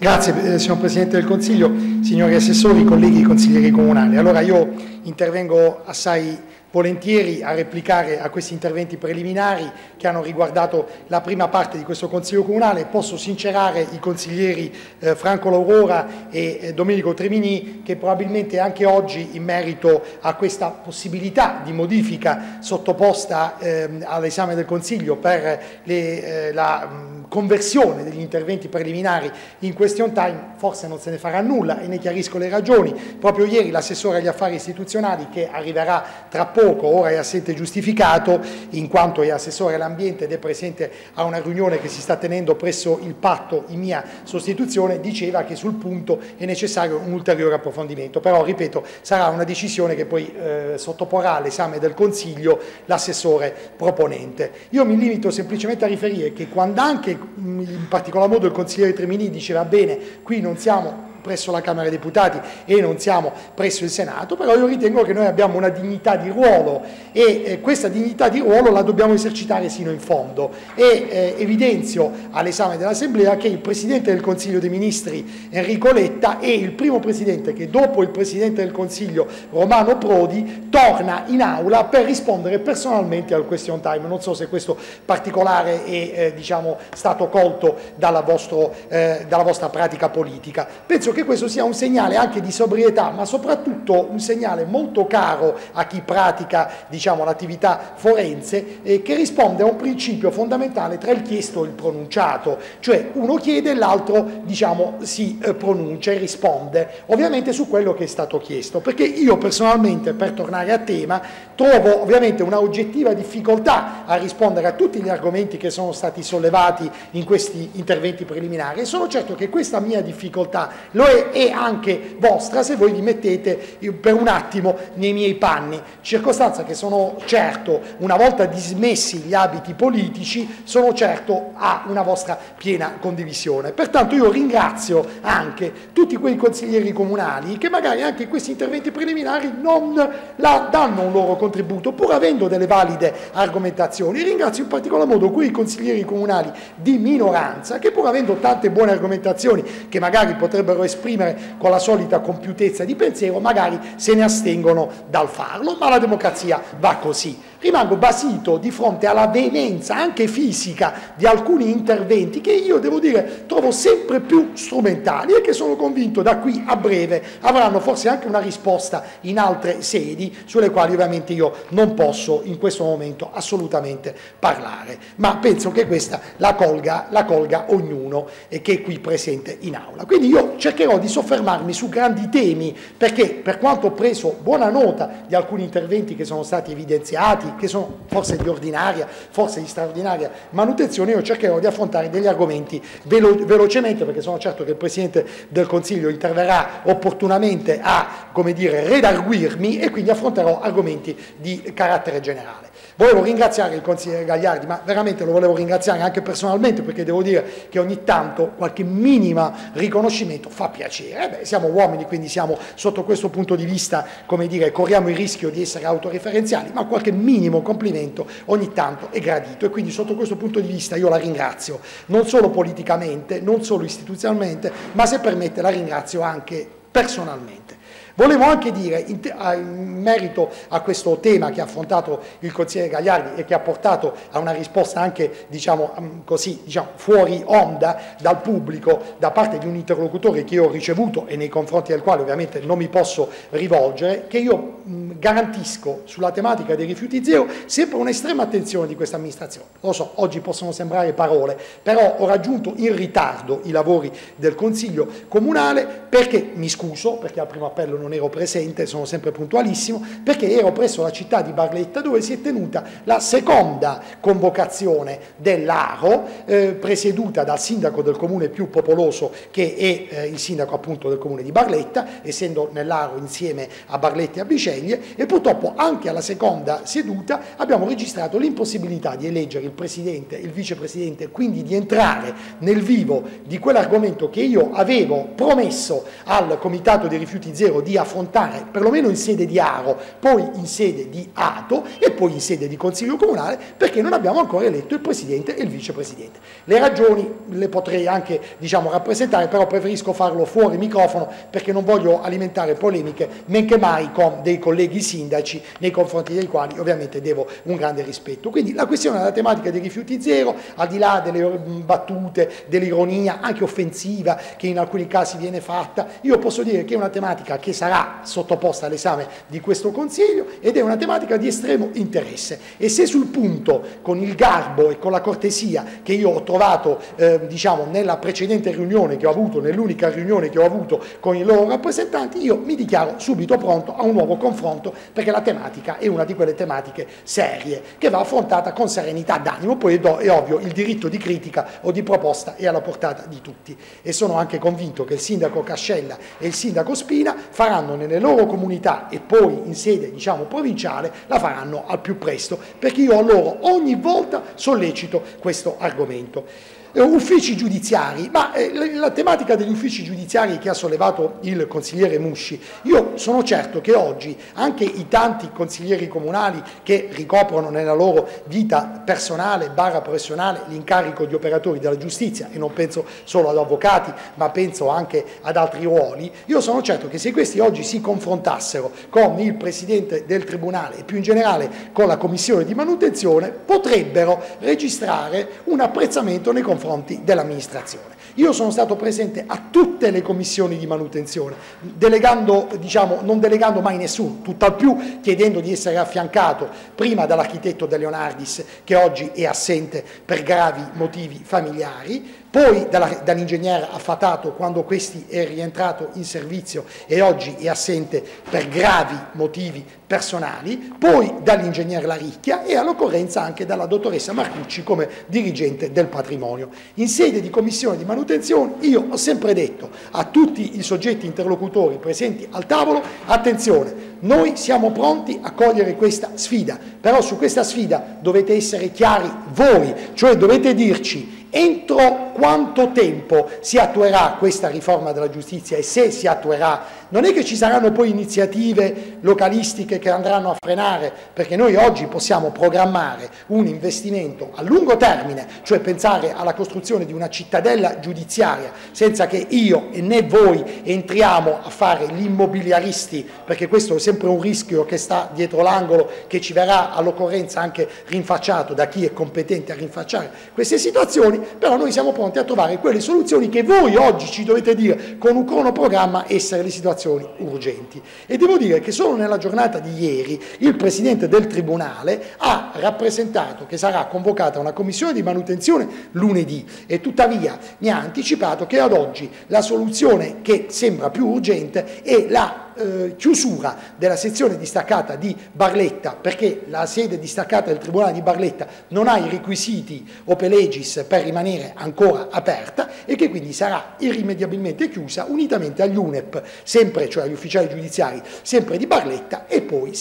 Grazie eh, signor Presidente del Consiglio, signori assessori, colleghi consiglieri comunali. Allora io intervengo assai volentieri a replicare a questi interventi preliminari che hanno riguardato la prima parte di questo Consiglio Comunale. Posso sincerare i consiglieri eh, Franco Laurora e eh, Domenico Tremini che probabilmente anche oggi in merito a questa possibilità di modifica sottoposta eh, all'esame del Consiglio per le, eh, la conversione degli interventi preliminari in question time forse non se ne farà nulla e ne chiarisco le ragioni. Proprio ieri l'assessore agli affari istituzionali che arriverà tra poco ora è assente giustificato in quanto è assessore all'ambiente ed è presente a una riunione che si sta tenendo presso il patto in mia sostituzione, diceva che sul punto è necessario un ulteriore approfondimento, però ripeto sarà una decisione che poi eh, sottoporrà all'esame del Consiglio l'assessore proponente. Io mi limito semplicemente a riferire che quando anche in particolar modo il consigliere Tremini diceva bene, qui non siamo presso la Camera dei Deputati e non siamo presso il Senato, però io ritengo che noi abbiamo una dignità di ruolo e eh, questa dignità di ruolo la dobbiamo esercitare sino in fondo e eh, evidenzio all'esame dell'Assemblea che il Presidente del Consiglio dei Ministri Enrico Letta è il primo Presidente che dopo il Presidente del Consiglio Romano Prodi torna in aula per rispondere personalmente al question time. Non so se questo particolare è eh, diciamo, stato colto dalla, vostro, eh, dalla vostra pratica politica. Penso che che questo sia un segnale anche di sobrietà, ma soprattutto un segnale molto caro a chi pratica diciamo, l'attività forense, eh, che risponde a un principio fondamentale tra il chiesto e il pronunciato, cioè uno chiede e l'altro diciamo, si eh, pronuncia e risponde, ovviamente su quello che è stato chiesto, perché io personalmente, per tornare a tema, trovo ovviamente una oggettiva difficoltà a rispondere a tutti gli argomenti che sono stati sollevati in questi interventi preliminari. E sono certo che questa mia difficoltà lo è, è anche vostra se voi vi mettete per un attimo nei miei panni, circostanza che sono certo, una volta dismessi gli abiti politici, sono certo ha una vostra piena condivisione. Pertanto io ringrazio anche tutti quei consiglieri comunali che magari anche in questi interventi preliminari non danno un loro contributo, pur avendo delle valide argomentazioni. Ringrazio in particolar modo quei consiglieri comunali di minoranza che pur avendo tante buone argomentazioni che magari potrebbero esprimere con la solita compiutezza di pensiero, magari se ne astengono dal farlo, ma la democrazia va così rimango basito di fronte alla veemenza anche fisica di alcuni interventi che io devo dire trovo sempre più strumentali e che sono convinto da qui a breve avranno forse anche una risposta in altre sedi sulle quali ovviamente io non posso in questo momento assolutamente parlare, ma penso che questa la colga, la colga ognuno che è qui presente in aula. Quindi io cercherò di soffermarmi su grandi temi perché per quanto ho preso buona nota di alcuni interventi che sono stati evidenziati che sono forse di ordinaria, forse di straordinaria manutenzione, io cercherò di affrontare degli argomenti velo velocemente perché sono certo che il Presidente del Consiglio interverrà opportunamente a come dire, redarguirmi e quindi affronterò argomenti di carattere generale. Volevo ringraziare il consigliere Gagliardi, ma veramente lo volevo ringraziare anche personalmente perché devo dire che ogni tanto qualche minima riconoscimento fa piacere. Eh beh, siamo uomini, quindi siamo sotto questo punto di vista, come dire, corriamo il rischio di essere autoreferenziali, ma qualche minimo complimento ogni tanto è gradito e quindi sotto questo punto di vista io la ringrazio, non solo politicamente, non solo istituzionalmente, ma se permette la ringrazio anche personalmente. Volevo anche dire, in, in, merito a questo tema che ha affrontato il consigliere Gagliardi e che ha portato a una risposta anche diciamo, mm, così, diciamo, fuori onda dal pubblico da parte di un interlocutore che io ho ricevuto e nei confronti del quale ovviamente non mi posso rivolgere, che io mh, mm, garantisco sulla tematica dei rifiuti zero sempre un'estrema attenzione di questa amministrazione. Lo so, oggi possono sembrare parole, però ho raggiunto in ritardo i lavori del Consiglio Comunale perché, mi scuso, perché al primo appello non non ero presente, sono sempre puntualissimo, perché ero presso la città di Barletta dove si è tenuta la seconda convocazione dell'Aro, eh, presieduta dal sindaco del comune più popoloso che è eh, il sindaco appunto del comune di Barletta, essendo nell'Aro insieme a Barletta e a Biceglie, e purtroppo anche alla seconda seduta abbiamo registrato l'impossibilità di eleggere il presidente, il vicepresidente, quindi di entrare nel vivo di quell'argomento che io avevo promesso al Comitato dei Rifiuti Zero di affrontare, perlomeno in sede di Aro, poi in sede di Ato e poi in sede di Consiglio Comunale, perché non abbiamo ancora eletto il Presidente e il Vicepresidente. Le ragioni le potrei anche diciamo, rappresentare, però preferisco farlo fuori microfono perché non voglio alimentare polemiche, men che mai con dei colleghi sindaci nei confronti dei quali ovviamente devo un grande rispetto. Quindi la questione della tematica dei rifiuti zero, al di là delle battute, dell'ironia anche offensiva che in alcuni casi viene fatta, io posso dire che è una tematica che sarà sottoposta all'esame di questo Consiglio ed è una tematica di estremo interesse. E se sul punto, con il garbo e con la cortesia che io ho trovato eh, diciamo, nella precedente riunione che ho avuto, nell'unica riunione che ho avuto con i loro rappresentanti, io mi dichiaro subito pronto a un nuovo confronto perché la tematica è una di quelle tematiche serie che va affrontata con serenità d'animo, poi è ovvio il diritto di critica o di proposta è alla portata di tutti. E sono anche convinto che il sindaco Cascella e il sindaco Spina faranno faranno nelle loro comunità e poi in sede diciamo, provinciale la faranno al più presto, perché io a loro ogni volta sollecito questo argomento. Eh, uffici giudiziari, ma eh, la tematica degli uffici giudiziari che ha sollevato il consigliere Musci, io sono certo che oggi anche i tanti consiglieri comunali che ricoprono nella loro vita personale, barra professionale, l'incarico di operatori della giustizia, e non penso solo ad avvocati, ma penso anche ad altri ruoli, io sono certo che se questi oggi si confrontassero con il Presidente del Tribunale e più in generale con la Commissione di manutenzione, potrebbero registrare un apprezzamento nei confronti confronti dell'amministrazione. Io sono stato presente a tutte le commissioni di manutenzione, delegando, diciamo, non delegando mai nessuno, tutt'al più chiedendo di essere affiancato prima dall'architetto De Leonardis, che oggi è assente per gravi motivi familiari, poi dall'ingegner Affatato quando questi è rientrato in servizio e oggi è assente per gravi motivi personali, poi dall'ingegner Laricchia e all'occorrenza anche dalla dottoressa Marcucci come dirigente del patrimonio. In sede di commissione di manutenzione io ho sempre detto a tutti i soggetti interlocutori presenti al tavolo, attenzione, noi siamo pronti a cogliere questa sfida, però su questa sfida dovete essere chiari voi, cioè dovete dirci entro quanto tempo si attuerà questa riforma della giustizia e se si attuerà non è che ci saranno poi iniziative localistiche che andranno a frenare, perché noi oggi possiamo programmare un investimento a lungo termine, cioè pensare alla costruzione di una cittadella giudiziaria, senza che io e né voi entriamo a fare gli immobiliaristi, perché questo è sempre un rischio che sta dietro l'angolo, che ci verrà all'occorrenza anche rinfacciato da chi è competente a rinfacciare queste situazioni, però noi siamo pronti a trovare quelle soluzioni che voi oggi ci dovete dire con un cronoprogramma essere le situazioni situazioni urgenti. E devo dire che solo nella giornata di ieri il Presidente del Tribunale ha rappresentato che sarà convocata una commissione di manutenzione lunedì e tuttavia mi ha anticipato che ad oggi la soluzione che sembra più urgente è la eh, chiusura della sezione distaccata di Barletta, perché la sede distaccata del Tribunale di Barletta non ha i requisiti opelegis per rimanere ancora aperta e che quindi sarà irrimediabilmente chiusa unitamente agli UNEP, sempre, cioè agli ufficiali giudiziari, sempre di Barletta e poi,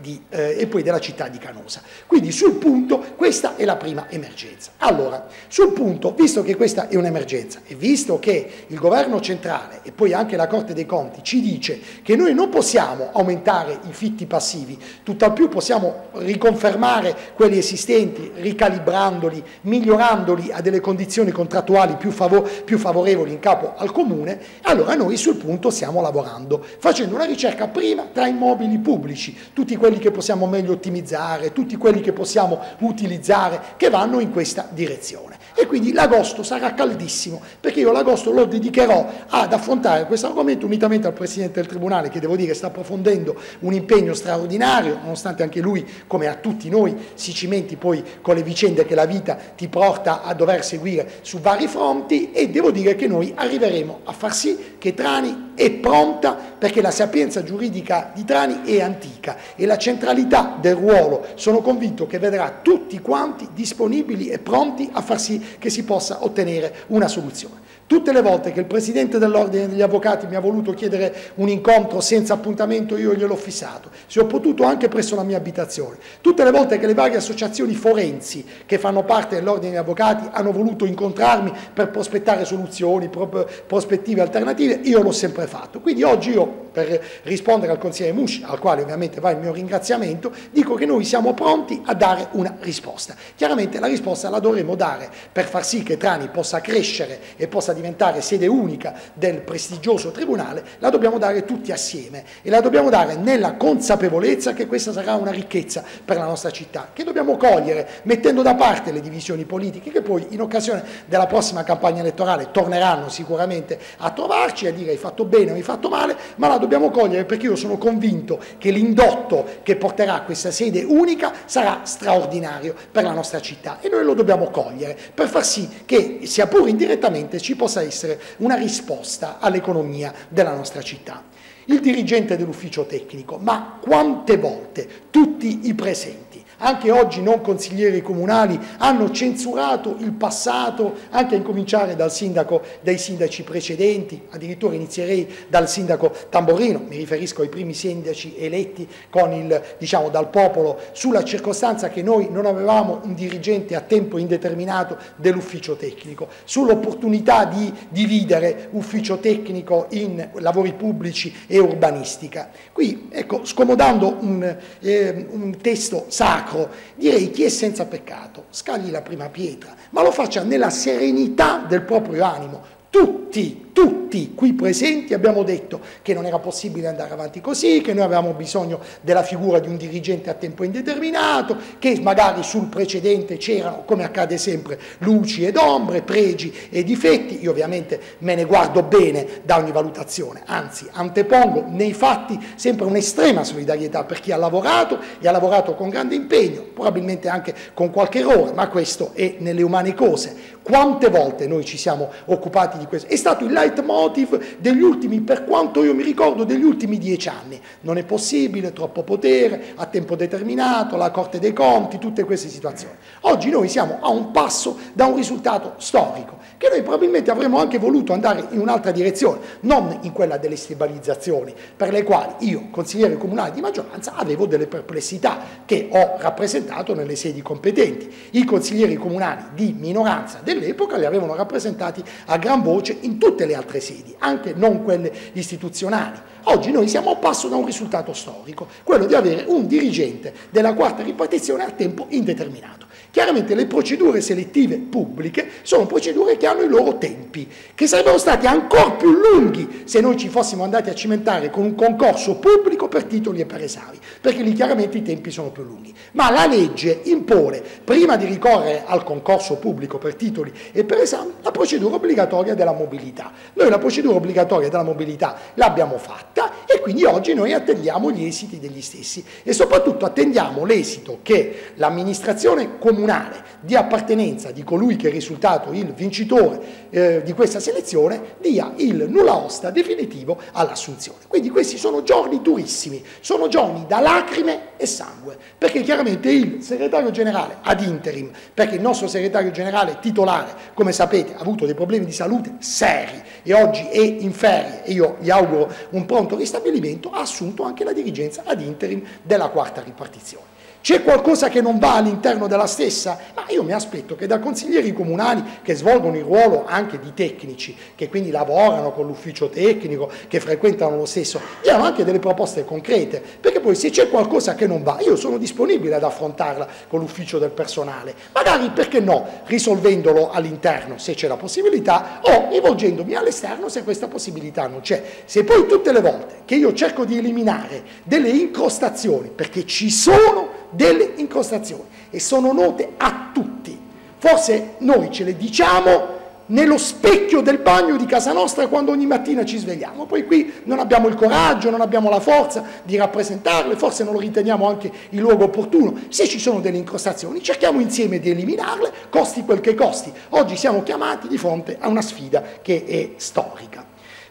di, eh, e poi della città di Canosa. Quindi sul punto questa è la prima emergenza. Allora, sul punto, visto che questa è un'emergenza e visto che il governo centrale e poi anche la Corte dei Conti ci dice che noi noi non possiamo aumentare i fitti passivi, tutt'al più possiamo riconfermare quelli esistenti, ricalibrandoli, migliorandoli a delle condizioni contrattuali più, favor più favorevoli in capo al Comune, allora noi sul punto stiamo lavorando, facendo una ricerca prima tra immobili pubblici, tutti quelli che possiamo meglio ottimizzare, tutti quelli che possiamo utilizzare, che vanno in questa direzione e quindi l'agosto sarà caldissimo perché io l'agosto lo dedicherò ad affrontare questo argomento unitamente al Presidente del Tribunale che devo dire sta approfondendo un impegno straordinario nonostante anche lui come a tutti noi si cimenti poi con le vicende che la vita ti porta a dover seguire su vari fronti e devo dire che noi arriveremo a far sì che Trani è pronta perché la sapienza giuridica di Trani è antica e la centralità del ruolo sono convinto che vedrà tutti quanti disponibili e pronti a far sì che si possa ottenere una soluzione. Tutte le volte che il Presidente dell'Ordine degli Avvocati mi ha voluto chiedere un incontro senza appuntamento io gliel'ho fissato, se ho potuto anche presso la mia abitazione. Tutte le volte che le varie associazioni forensi che fanno parte dell'Ordine degli Avvocati hanno voluto incontrarmi per prospettare soluzioni, prospettive alternative, io l'ho sempre fatto. Quindi oggi io, per rispondere al consigliere Musci, al quale ovviamente va il mio ringraziamento, dico che noi siamo pronti a dare una risposta. Chiaramente la risposta la dovremo dare per far sì che Trani possa crescere e possa diventare sede unica del prestigioso tribunale, la dobbiamo dare tutti assieme e la dobbiamo dare nella consapevolezza che questa sarà una ricchezza per la nostra città, che dobbiamo cogliere mettendo da parte le divisioni politiche che poi in occasione della prossima campagna elettorale torneranno sicuramente a trovarci, a dire hai fatto bene o hai fatto male, ma la dobbiamo cogliere perché io sono convinto che l'indotto che porterà questa sede unica sarà straordinario per la nostra città e noi lo dobbiamo cogliere per far sì che sia pure indirettamente ci possa possa essere una risposta all'economia della nostra città. Il dirigente dell'ufficio tecnico, ma quante volte tutti i presenti anche oggi non consiglieri comunali hanno censurato il passato, anche a incominciare dal sindaco, dai sindaci precedenti, addirittura inizierei dal sindaco Tamborino, mi riferisco ai primi sindaci eletti il, diciamo, dal popolo, sulla circostanza che noi non avevamo un dirigente a tempo indeterminato dell'ufficio tecnico, sull'opportunità di dividere ufficio tecnico in lavori pubblici e urbanistica. Qui, ecco, scomodando un, eh, un testo sacro, sacro, direi chi è senza peccato, scagli la prima pietra, ma lo faccia nella serenità del proprio animo. Tutti tutti qui presenti abbiamo detto che non era possibile andare avanti così, che noi avevamo bisogno della figura di un dirigente a tempo indeterminato, che magari sul precedente c'erano, come accade sempre, luci ed ombre, pregi e difetti. Io ovviamente me ne guardo bene da ogni valutazione, anzi antepongo nei fatti sempre un'estrema solidarietà per chi ha lavorato e ha lavorato con grande impegno, probabilmente anche con qualche errore, ma questo è nelle umane cose. Quante volte noi ci siamo occupati di questo? È stato il leitmotiv degli ultimi, per quanto io mi ricordo, degli ultimi dieci anni. Non è possibile, troppo potere, a tempo determinato, la Corte dei Conti, tutte queste situazioni. Oggi noi siamo a un passo da un risultato storico che noi probabilmente avremmo anche voluto andare in un'altra direzione, non in quella delle stabilizzazioni, per le quali io, consigliere comunale di maggioranza, avevo delle perplessità che ho rappresentato nelle sedi competenti. I consiglieri comunali di minoranza dell'epoca li avevano rappresentati a gran voce in tutte le altre sedi, anche non quelle istituzionali. Oggi noi siamo a passo da un risultato storico, quello di avere un dirigente della quarta ripartizione a tempo indeterminato. Chiaramente le procedure selettive pubbliche sono procedure che hanno i loro tempi, che sarebbero stati ancora più lunghi se noi ci fossimo andati a cimentare con un concorso pubblico per titoli e per esami, perché lì chiaramente i tempi sono più lunghi. Ma la legge impone, prima di ricorrere al concorso pubblico per titoli e per esami, la procedura obbligatoria della mobilità. Noi la procedura obbligatoria della mobilità l'abbiamo fatta e quindi oggi noi attendiamo gli esiti degli stessi e soprattutto attendiamo l'esito che l'amministrazione comunale di appartenenza di colui che è risultato il vincitore eh, di questa selezione dia il nulla osta definitivo all'assunzione. Quindi questi sono giorni durissimi, sono giorni da lacrime e sangue, perché chiaramente il segretario generale ad interim, perché il nostro segretario generale titolare, come sapete, ha avuto dei problemi di salute seri e oggi è in ferie e io gli auguro un pronto ristabilimento, ha assunto anche la dirigenza ad interim della quarta ripartizione. C'è qualcosa che non va all'interno della stessa? Ma io mi aspetto che da consiglieri comunali che svolgono il ruolo anche di tecnici, che quindi lavorano con l'ufficio tecnico, che frequentano lo stesso, diano anche delle proposte concrete, perché poi se c'è qualcosa che non va, io sono disponibile ad affrontarla con l'ufficio del personale, magari perché no, risolvendolo all'interno se c'è la possibilità o rivolgendomi all'esterno se questa possibilità non c'è. Se poi tutte le volte che io cerco di eliminare delle incrostazioni, perché ci sono delle incrostazioni e sono note a tutti. Forse noi ce le diciamo nello specchio del bagno di casa nostra quando ogni mattina ci svegliamo, poi qui non abbiamo il coraggio, non abbiamo la forza di rappresentarle, forse non lo riteniamo anche il luogo opportuno. Se ci sono delle incrostazioni, cerchiamo insieme di eliminarle, costi quel che costi. Oggi siamo chiamati di fronte a una sfida che è storica.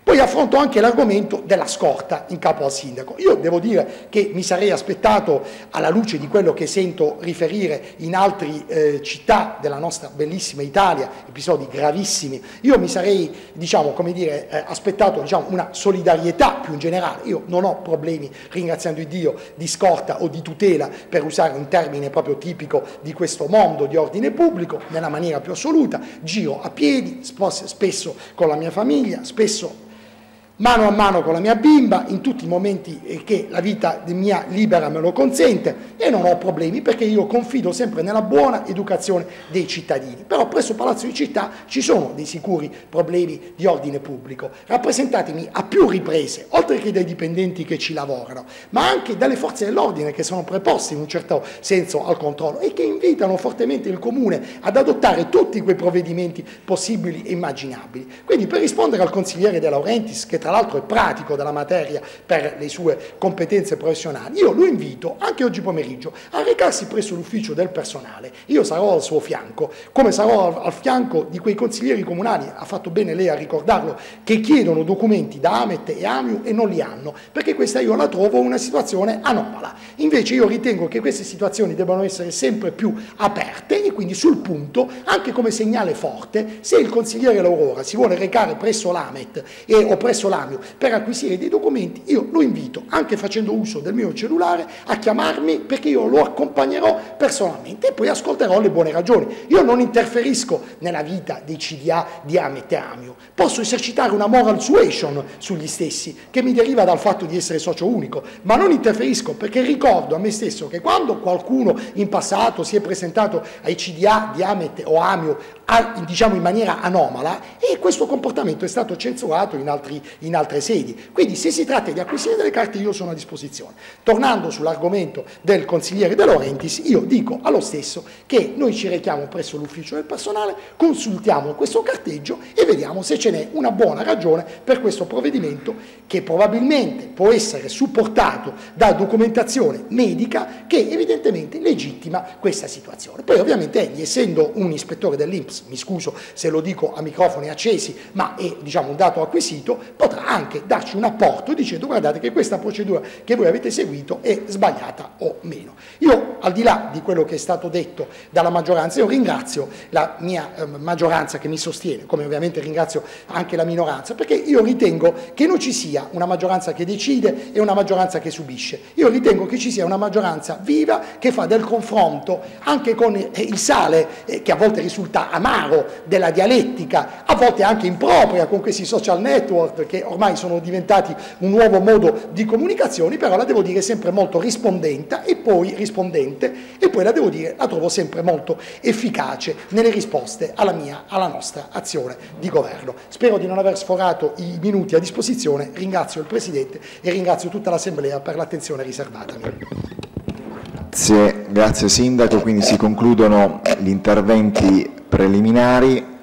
Poi affronto anche l'argomento della scorta in capo al sindaco. Io devo dire che mi sarei aspettato, alla luce di quello che sento riferire in altre eh, città della nostra bellissima Italia, episodi gravissimi, io mi sarei diciamo, come dire, eh, aspettato diciamo, una solidarietà più in generale. Io non ho problemi, ringraziando Dio, di scorta o di tutela, per usare un termine proprio tipico di questo mondo di ordine pubblico, nella maniera più assoluta. Giro a piedi, spesso con la mia famiglia, spesso mano a mano con la mia bimba in tutti i momenti che la vita mia libera me lo consente e non ho problemi perché io confido sempre nella buona educazione dei cittadini. Però presso Palazzo di Città ci sono dei sicuri problemi di ordine pubblico, rappresentatemi a più riprese, oltre che dai dipendenti che ci lavorano, ma anche dalle forze dell'ordine che sono preposte in un certo senso al controllo e che invitano fortemente il Comune ad adottare tutti quei provvedimenti possibili e immaginabili. Quindi per rispondere al consigliere De Laurentiis, che tra l'altro è pratico della materia per le sue competenze professionali, io lo invito anche oggi pomeriggio a recarsi presso l'ufficio del personale. Io sarò al suo fianco, come sarò al fianco di quei consiglieri comunali, ha fatto bene lei a ricordarlo, che chiedono documenti da Amet e Amiu e non li hanno, perché questa io la trovo una situazione anomala. Invece io ritengo che queste situazioni debbano essere sempre più aperte e quindi sul punto, anche come segnale forte, se il consigliere Laurora si vuole recare presso l'Amet e, o presso all'AMIO per acquisire dei documenti, io lo invito, anche facendo uso del mio cellulare, a chiamarmi perché io lo accompagnerò personalmente e poi ascolterò le buone ragioni. Io non interferisco nella vita dei CDA di Amet e Amio, posso esercitare una moral suasion sugli stessi che mi deriva dal fatto di essere socio unico, ma non interferisco perché ricordo a me stesso che quando qualcuno in passato si è presentato ai CDA di Amet o Amio a, diciamo in maniera anomala e questo comportamento è stato censurato in, altri, in, altre sedi. Quindi se si tratta di acquisire delle carte io sono a disposizione. Tornando sull'argomento del consigliere De Laurentiis, io dico allo stesso che noi ci rechiamo presso l'ufficio del personale, consultiamo questo carteggio e vediamo se ce n'è una buona ragione per questo provvedimento che probabilmente può essere supportato da documentazione medica che evidentemente legittima questa situazione. Poi ovviamente egli, essendo un ispettore dell'Inps, mi scuso se lo dico a microfoni accesi, ma è diciamo, un dato acquisito, potrà anche darci un apporto dicendo guardate che questa procedura che voi avete seguito è sbagliata o meno. Io al di là di quello che è stato detto dalla maggioranza, io ringrazio la mia eh, maggioranza che mi sostiene, come ovviamente ringrazio anche la minoranza, perché io ritengo che non ci sia una maggioranza che decide e una maggioranza che subisce. Io ritengo che ci sia una maggioranza viva che fa del confronto anche con eh, il sale eh, che a volte risulta amaro della dialettica, a volte anche impropria con questi social network che ormai sono diventati un nuovo modo di comunicazione, però la devo dire sempre molto rispondente e poi rispondente e poi la devo dire la trovo sempre molto efficace nelle risposte alla mia, alla nostra azione di governo. Spero di non aver sforato i minuti a disposizione, ringrazio il Presidente e ringrazio tutta l'Assemblea per l'attenzione riservatami. Grazie, grazie Sindaco, quindi si concludono gli interventi preliminari